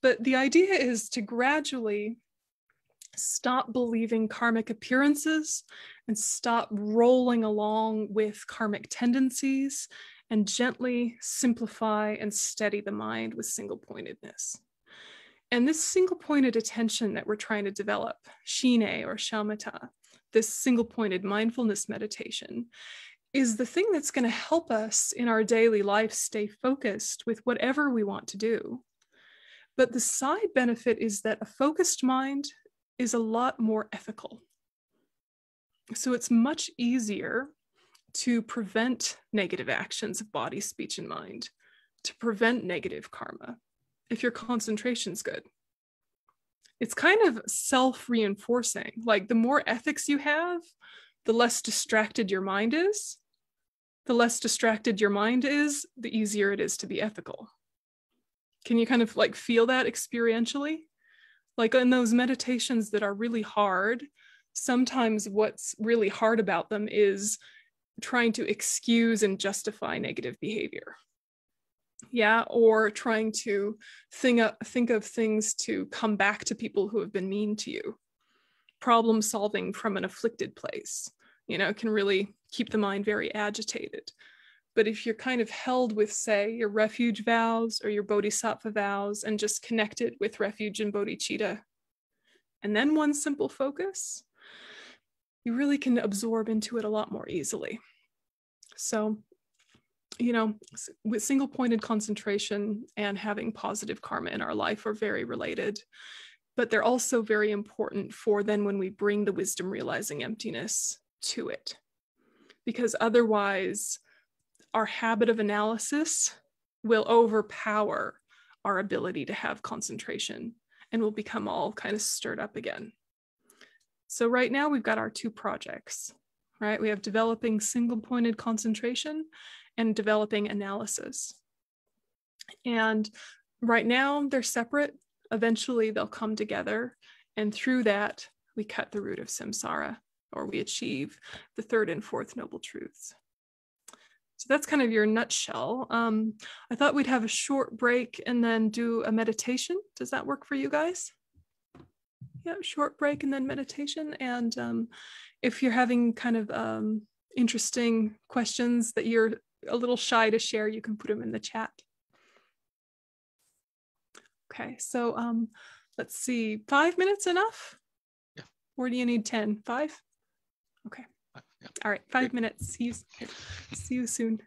But the idea is to gradually stop believing karmic appearances and stop rolling along with karmic tendencies and gently simplify and steady the mind with single pointedness. And this single pointed attention that we're trying to develop, Shine or Shamatha, this single pointed mindfulness meditation, is the thing that's going to help us in our daily life stay focused with whatever we want to do. But the side benefit is that a focused mind is a lot more ethical. So it's much easier to prevent negative actions of body, speech, and mind, to prevent negative karma if your concentration's good. It's kind of self reinforcing. Like the more ethics you have, the less distracted your mind is. The less distracted your mind is, the easier it is to be ethical. Can you kind of like feel that experientially? Like in those meditations that are really hard sometimes what's really hard about them is trying to excuse and justify negative behavior. Yeah or trying to think of, think of things to come back to people who have been mean to you. Problem solving from an afflicted place you know can really keep the mind very agitated but if you're kind of held with, say, your refuge vows or your bodhisattva vows and just connected with refuge and bodhicitta, and then one simple focus, you really can absorb into it a lot more easily. So, you know, with single pointed concentration and having positive karma in our life are very related, but they're also very important for then when we bring the wisdom realizing emptiness to it. Because otherwise, our habit of analysis will overpower our ability to have concentration and we'll become all kind of stirred up again. So right now we've got our two projects, right? We have developing single pointed concentration and developing analysis. And right now they're separate. Eventually they'll come together. And through that, we cut the root of samsara or we achieve the third and fourth noble truths. So that's kind of your nutshell. Um, I thought we'd have a short break and then do a meditation. Does that work for you guys? yeah, short break and then meditation. And um, if you're having kind of um, interesting questions that you're a little shy to share, you can put them in the chat. Okay, so um, let's see, five minutes enough? Yeah. Or do you need 10? Five? Okay. All right, five minutes. See you, see you soon.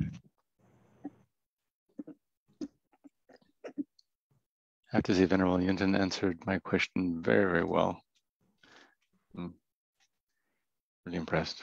I have to say, Venerable Yönten answered my question very, very well. Mm. Really impressed.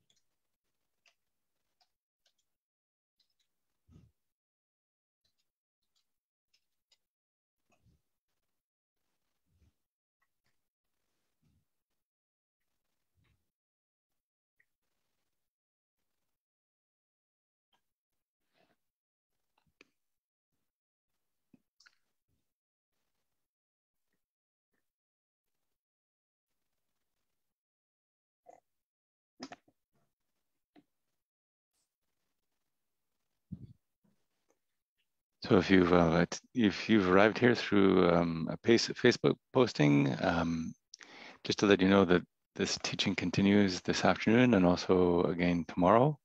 So if you've uh, if you've arrived here through um, a Facebook posting, um, just to let you know that this teaching continues this afternoon and also again tomorrow.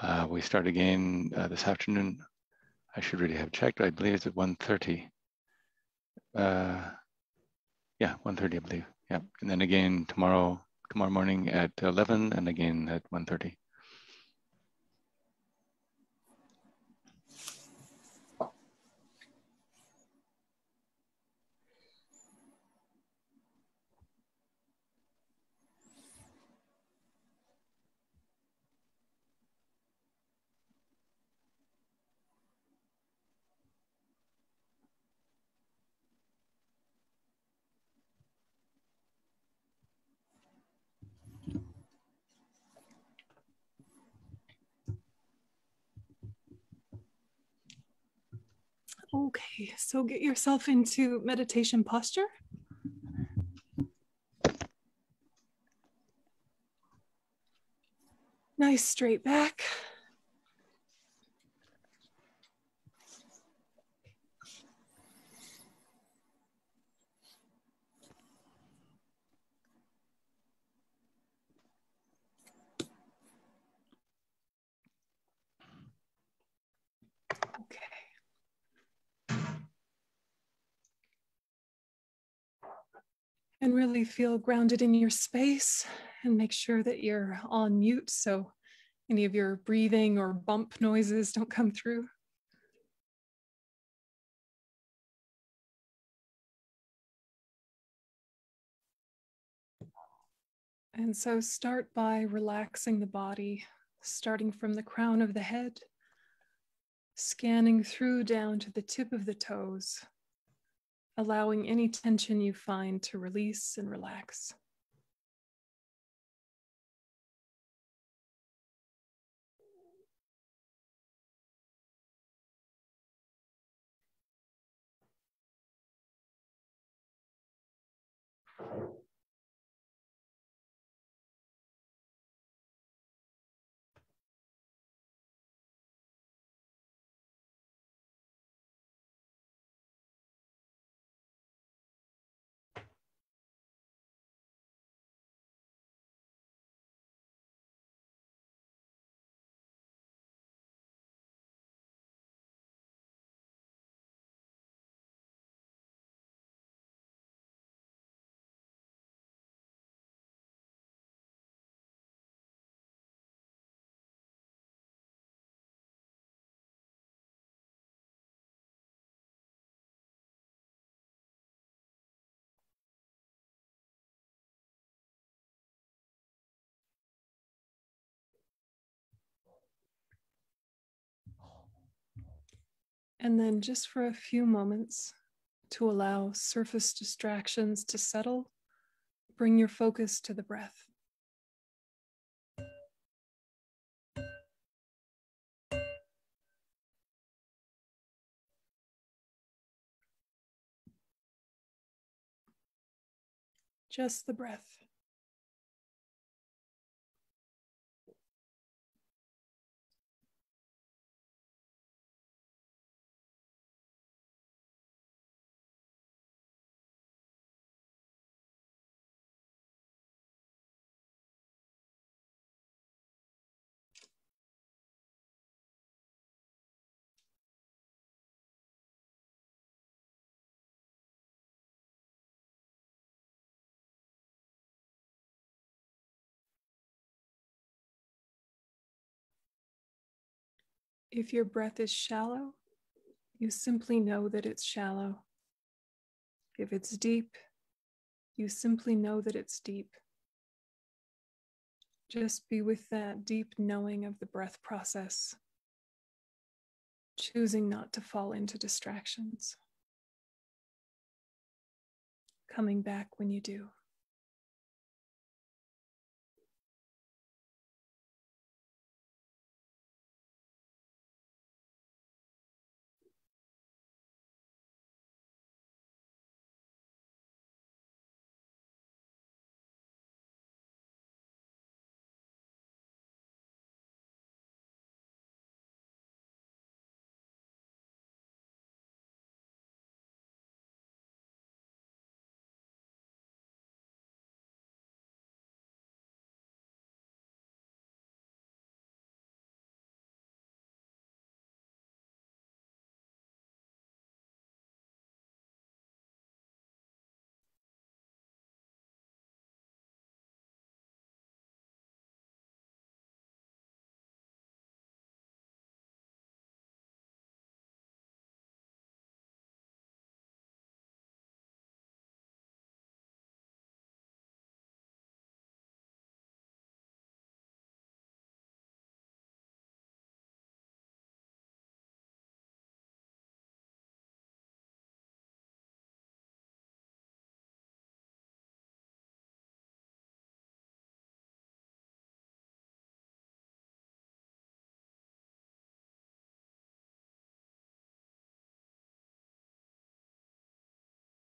Uh, we start again uh, this afternoon. I should really have checked. I believe it's at 1.30. Uh, yeah, 1.30, I believe. Yeah, and then again tomorrow, tomorrow morning at 11 and again at 1.30. Okay, so get yourself into meditation posture. Nice straight back. And really feel grounded in your space and make sure that you're on mute so any of your breathing or bump noises don't come through. And so start by relaxing the body, starting from the crown of the head, scanning through down to the tip of the toes allowing any tension you find to release and relax. And then just for a few moments to allow surface distractions to settle, bring your focus to the breath. Just the breath. If your breath is shallow, you simply know that it's shallow. If it's deep, you simply know that it's deep. Just be with that deep knowing of the breath process, choosing not to fall into distractions, coming back when you do.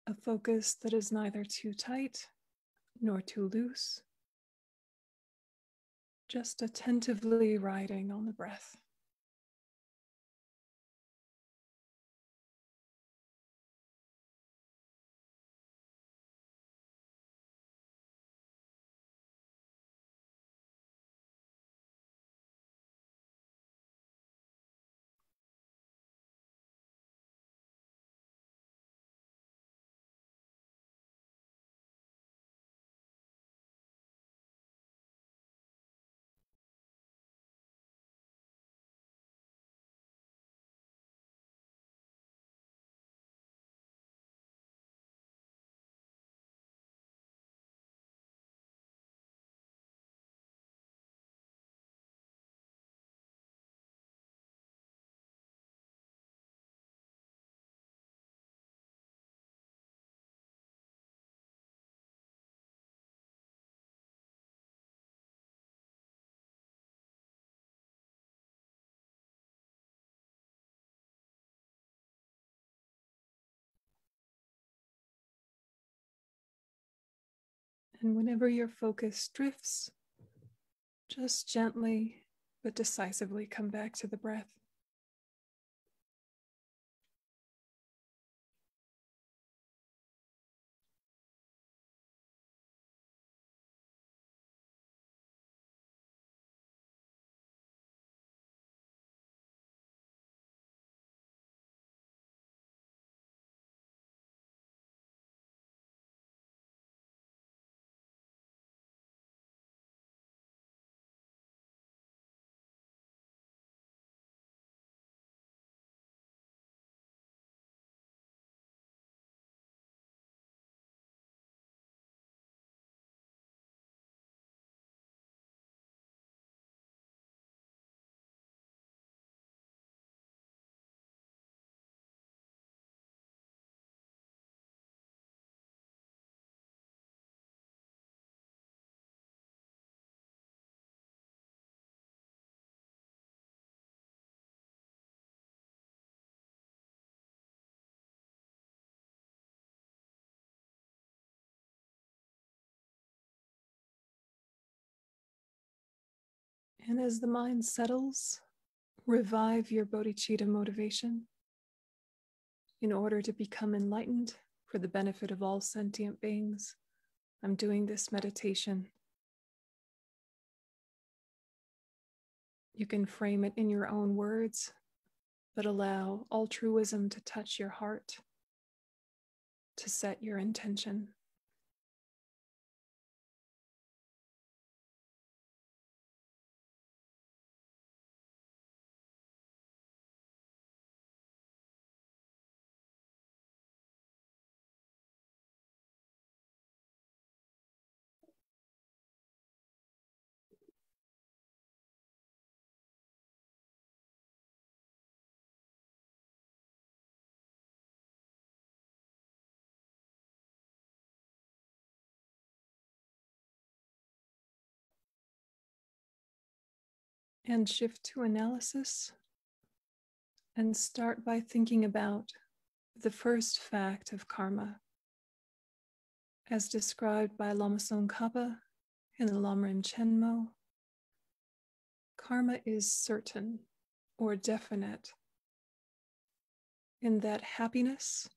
A focus that is neither too tight nor too loose, just attentively riding on the breath. And whenever your focus drifts, just gently but decisively come back to the breath. And as the mind settles, revive your bodhicitta motivation in order to become enlightened for the benefit of all sentient beings. I'm doing this meditation. You can frame it in your own words, but allow altruism to touch your heart, to set your intention. And shift to analysis and start by thinking about the first fact of karma as described by Lama Tsongkhapa in the Lamrim Chenmo. Karma is certain or definite in that happiness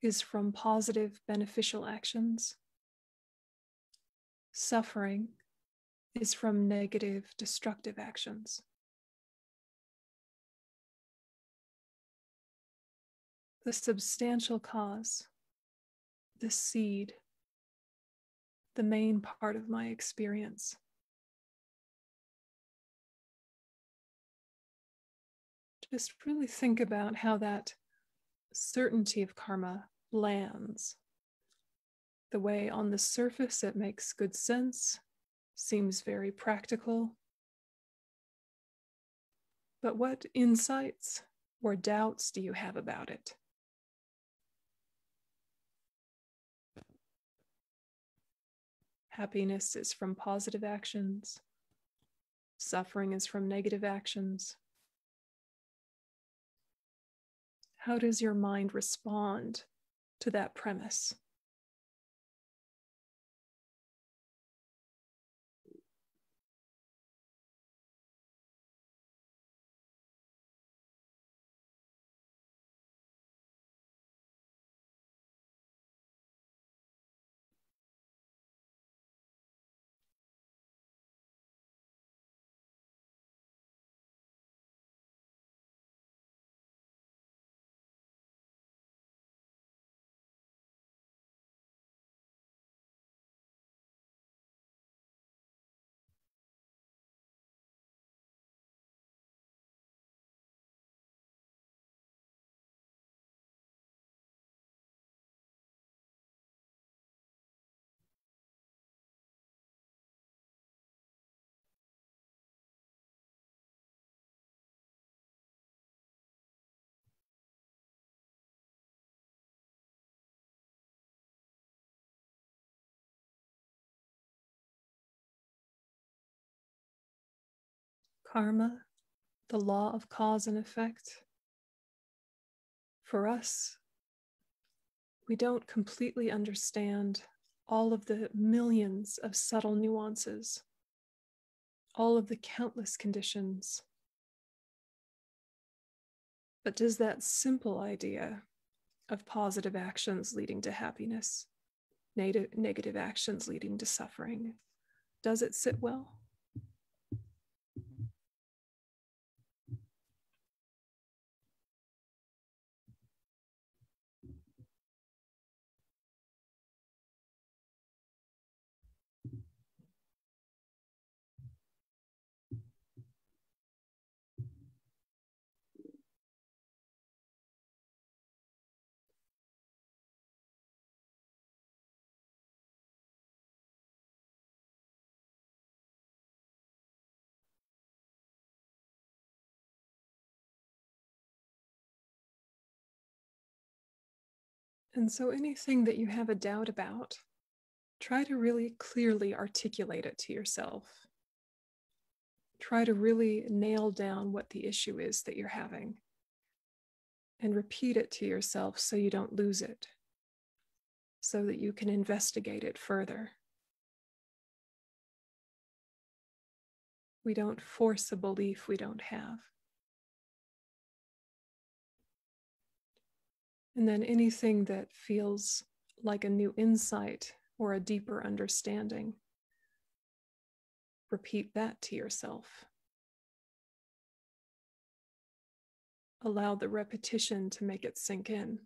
is from positive beneficial actions. Suffering is from negative, destructive actions. The substantial cause, the seed, the main part of my experience. Just really think about how that certainty of karma lands. The way on the surface it makes good sense, seems very practical. But what insights or doubts do you have about it? Happiness is from positive actions. Suffering is from negative actions. How does your mind respond to that premise. Karma, the law of cause and effect. For us, we don't completely understand all of the millions of subtle nuances, all of the countless conditions. But does that simple idea of positive actions leading to happiness, negative actions leading to suffering, does it sit well? And so anything that you have a doubt about, try to really clearly articulate it to yourself. Try to really nail down what the issue is that you're having and repeat it to yourself so you don't lose it, so that you can investigate it further. We don't force a belief we don't have. And then anything that feels like a new insight or a deeper understanding, repeat that to yourself. Allow the repetition to make it sink in.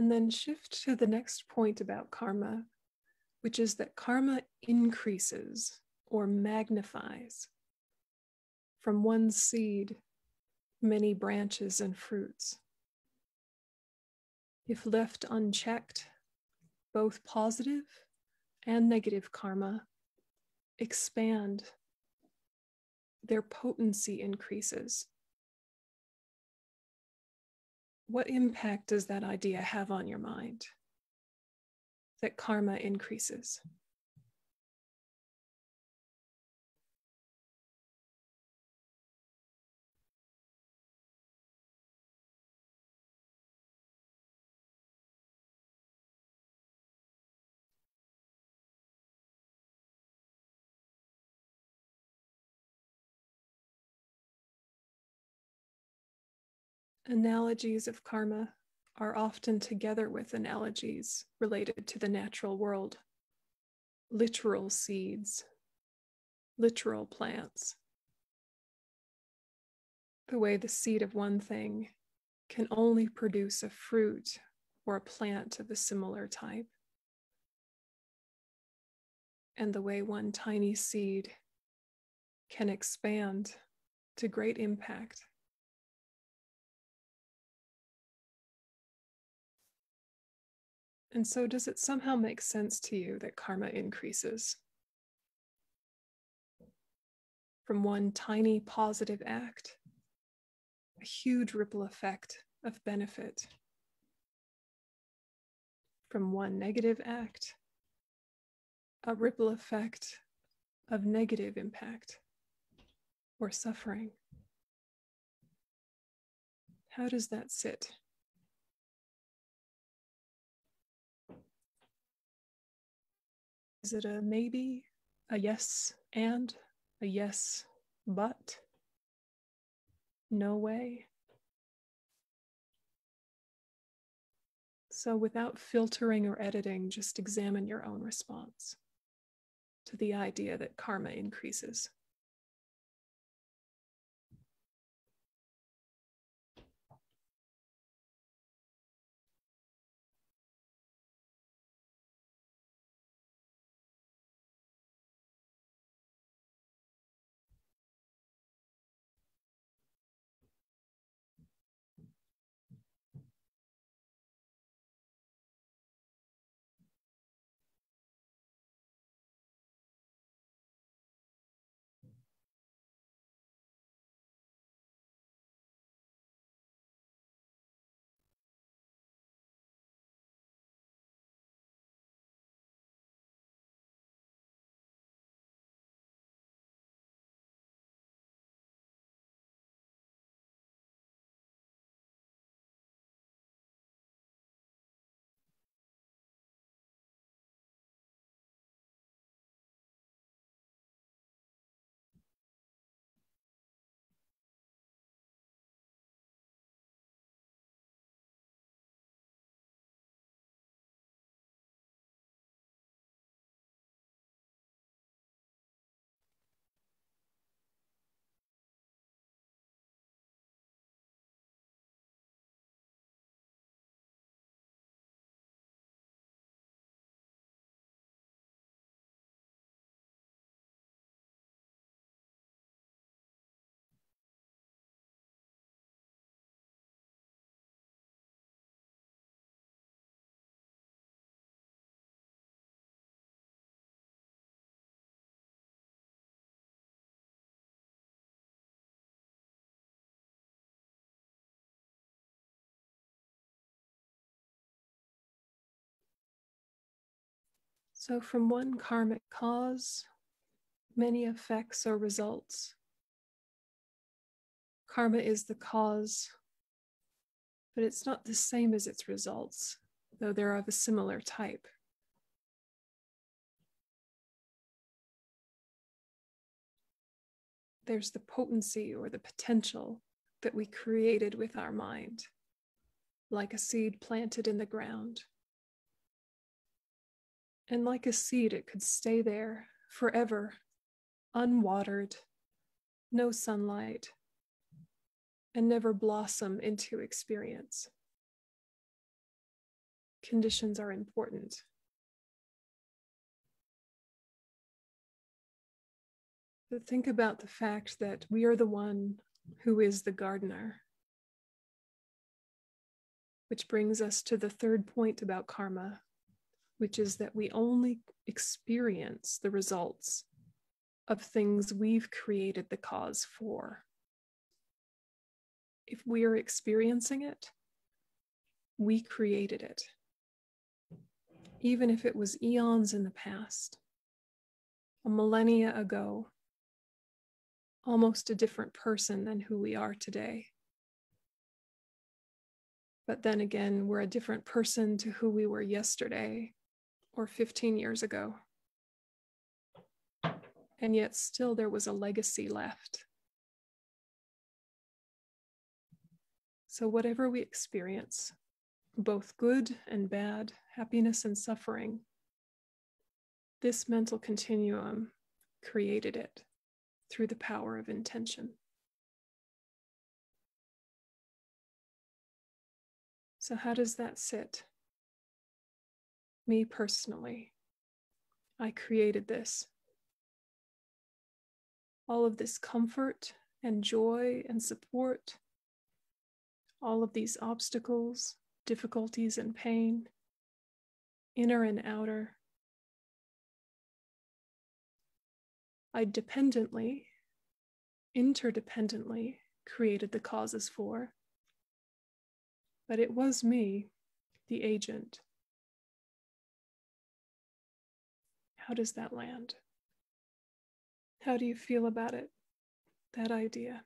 And then shift to the next point about karma, which is that karma increases or magnifies. From one seed, many branches and fruits. If left unchecked, both positive and negative karma expand, their potency increases what impact does that idea have on your mind? That karma increases. Analogies of karma are often together with analogies related to the natural world, literal seeds, literal plants. The way the seed of one thing can only produce a fruit or a plant of a similar type. And the way one tiny seed can expand to great impact And so, does it somehow make sense to you that karma increases? From one tiny positive act, a huge ripple effect of benefit. From one negative act, a ripple effect of negative impact or suffering. How does that sit? Is it a maybe, a yes and, a yes but, no way? So, without filtering or editing, just examine your own response to the idea that karma increases. So, from one karmic cause, many effects or results. Karma is the cause, but it's not the same as its results, though they're of a similar type. There's the potency or the potential that we created with our mind, like a seed planted in the ground. And like a seed, it could stay there forever, unwatered, no sunlight, and never blossom into experience. Conditions are important. But think about the fact that we are the one who is the gardener. Which brings us to the third point about karma which is that we only experience the results of things we've created the cause for. If we are experiencing it, we created it. Even if it was eons in the past, a millennia ago, almost a different person than who we are today. But then again, we're a different person to who we were yesterday or 15 years ago. And yet, still, there was a legacy left. So, whatever we experience, both good and bad, happiness and suffering, this mental continuum created it through the power of intention. So, how does that sit? Me personally. I created this. All of this comfort and joy and support, all of these obstacles, difficulties, and pain. inner and outer. I dependently, interdependently created the causes for, but it was me, the agent. How does that land? How do you feel about it? That idea.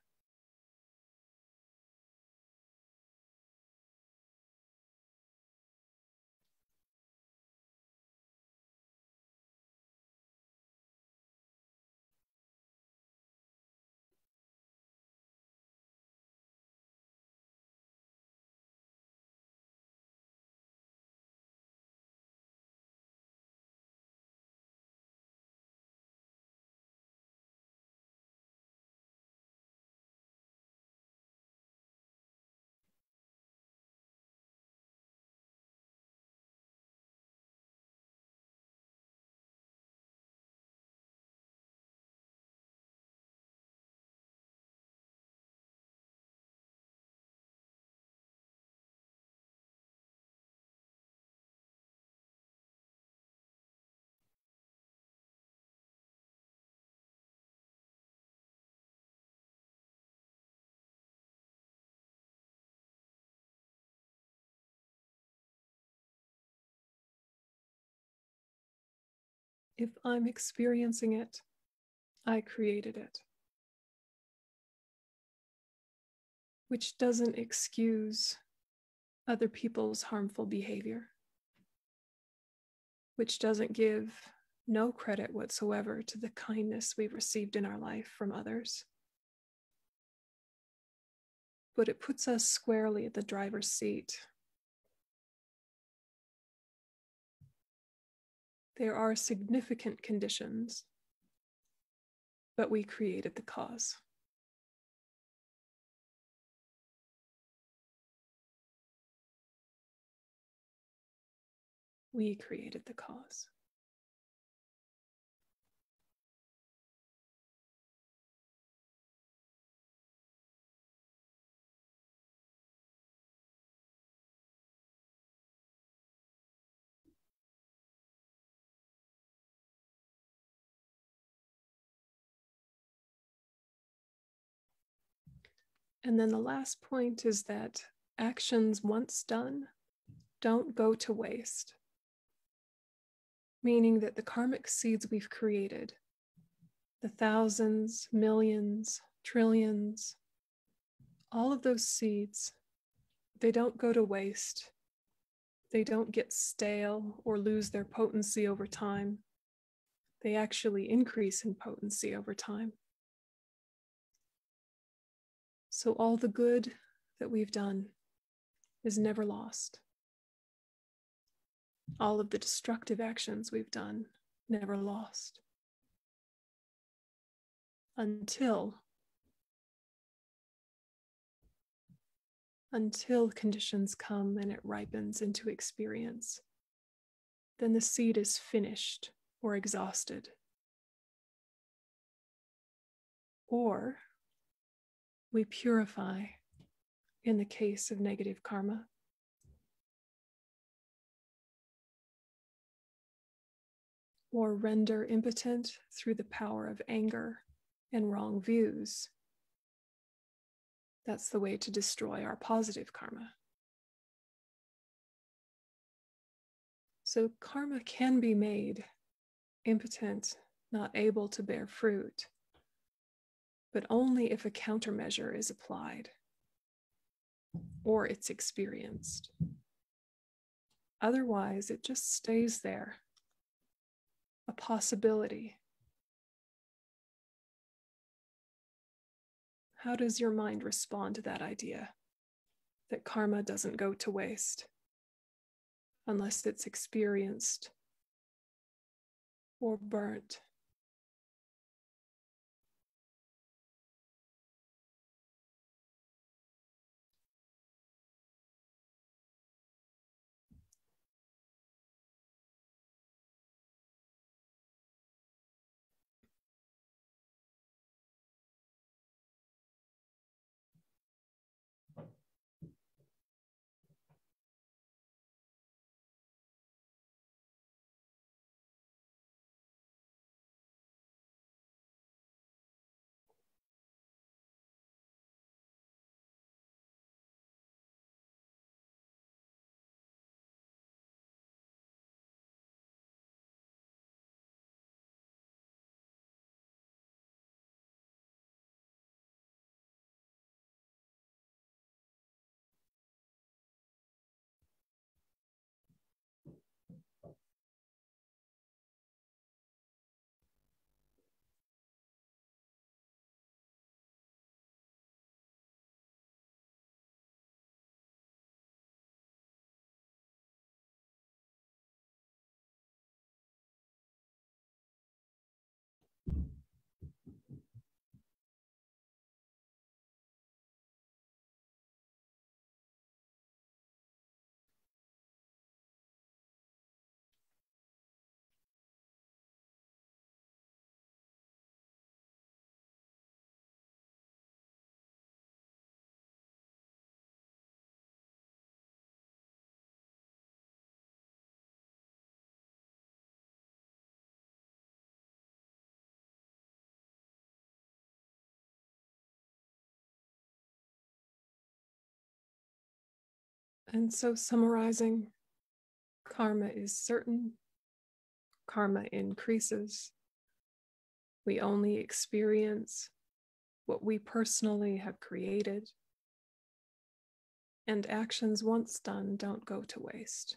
If I'm experiencing it, I created it. Which doesn't excuse other people's harmful behavior, which doesn't give no credit whatsoever to the kindness we've received in our life from others. But it puts us squarely at the driver's seat There are significant conditions, but we created the cause. We created the cause. And then the last point is that actions once done don't go to waste, meaning that the karmic seeds we've created, the thousands, millions, trillions, all of those seeds, they don't go to waste. They don't get stale or lose their potency over time. They actually increase in potency over time. So all the good that we've done is never lost. All of the destructive actions we've done, never lost. Until until conditions come and it ripens into experience. Then the seed is finished or exhausted. Or we purify in the case of negative karma. Or render impotent through the power of anger and wrong views. That's the way to destroy our positive karma. So, karma can be made impotent, not able to bear fruit but only if a countermeasure is applied or it's experienced. Otherwise, it just stays there, a possibility. How does your mind respond to that idea that karma doesn't go to waste unless it's experienced or burnt? And so, summarizing, karma is certain, karma increases. We only experience what we personally have created. And actions once done don't go to waste.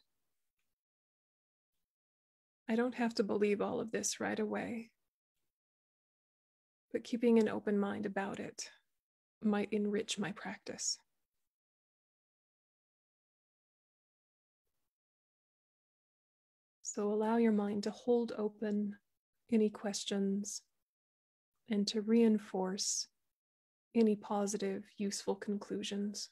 I don't have to believe all of this right away, but keeping an open mind about it might enrich my practice. So allow your mind to hold open any questions and to reinforce any positive, useful conclusions.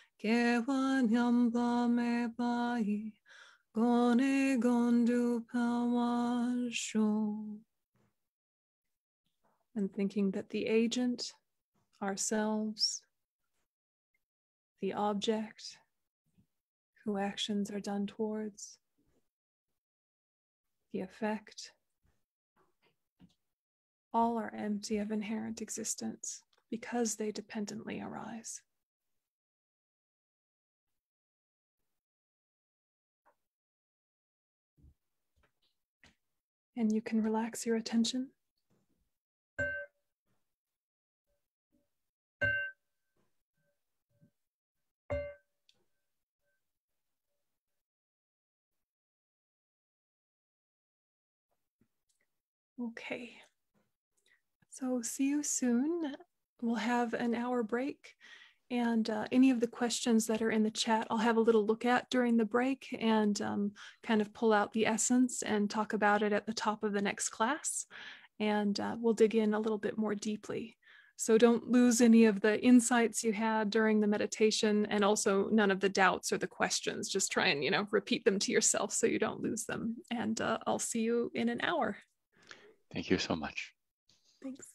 Kewan yamba me pai, gone gondu pawasho. And thinking that the agent, ourselves, the object who actions are done towards, the effect, all are empty of inherent existence because they dependently arise. And you can relax your attention. Okay, so see you soon. We'll have an hour break and uh, any of the questions that are in the chat, I'll have a little look at during the break and um, kind of pull out the essence and talk about it at the top of the next class. And uh, we'll dig in a little bit more deeply. So don't lose any of the insights you had during the meditation and also none of the doubts or the questions. Just try and, you know, repeat them to yourself so you don't lose them. And uh, I'll see you in an hour. Thank you so much. Thanks.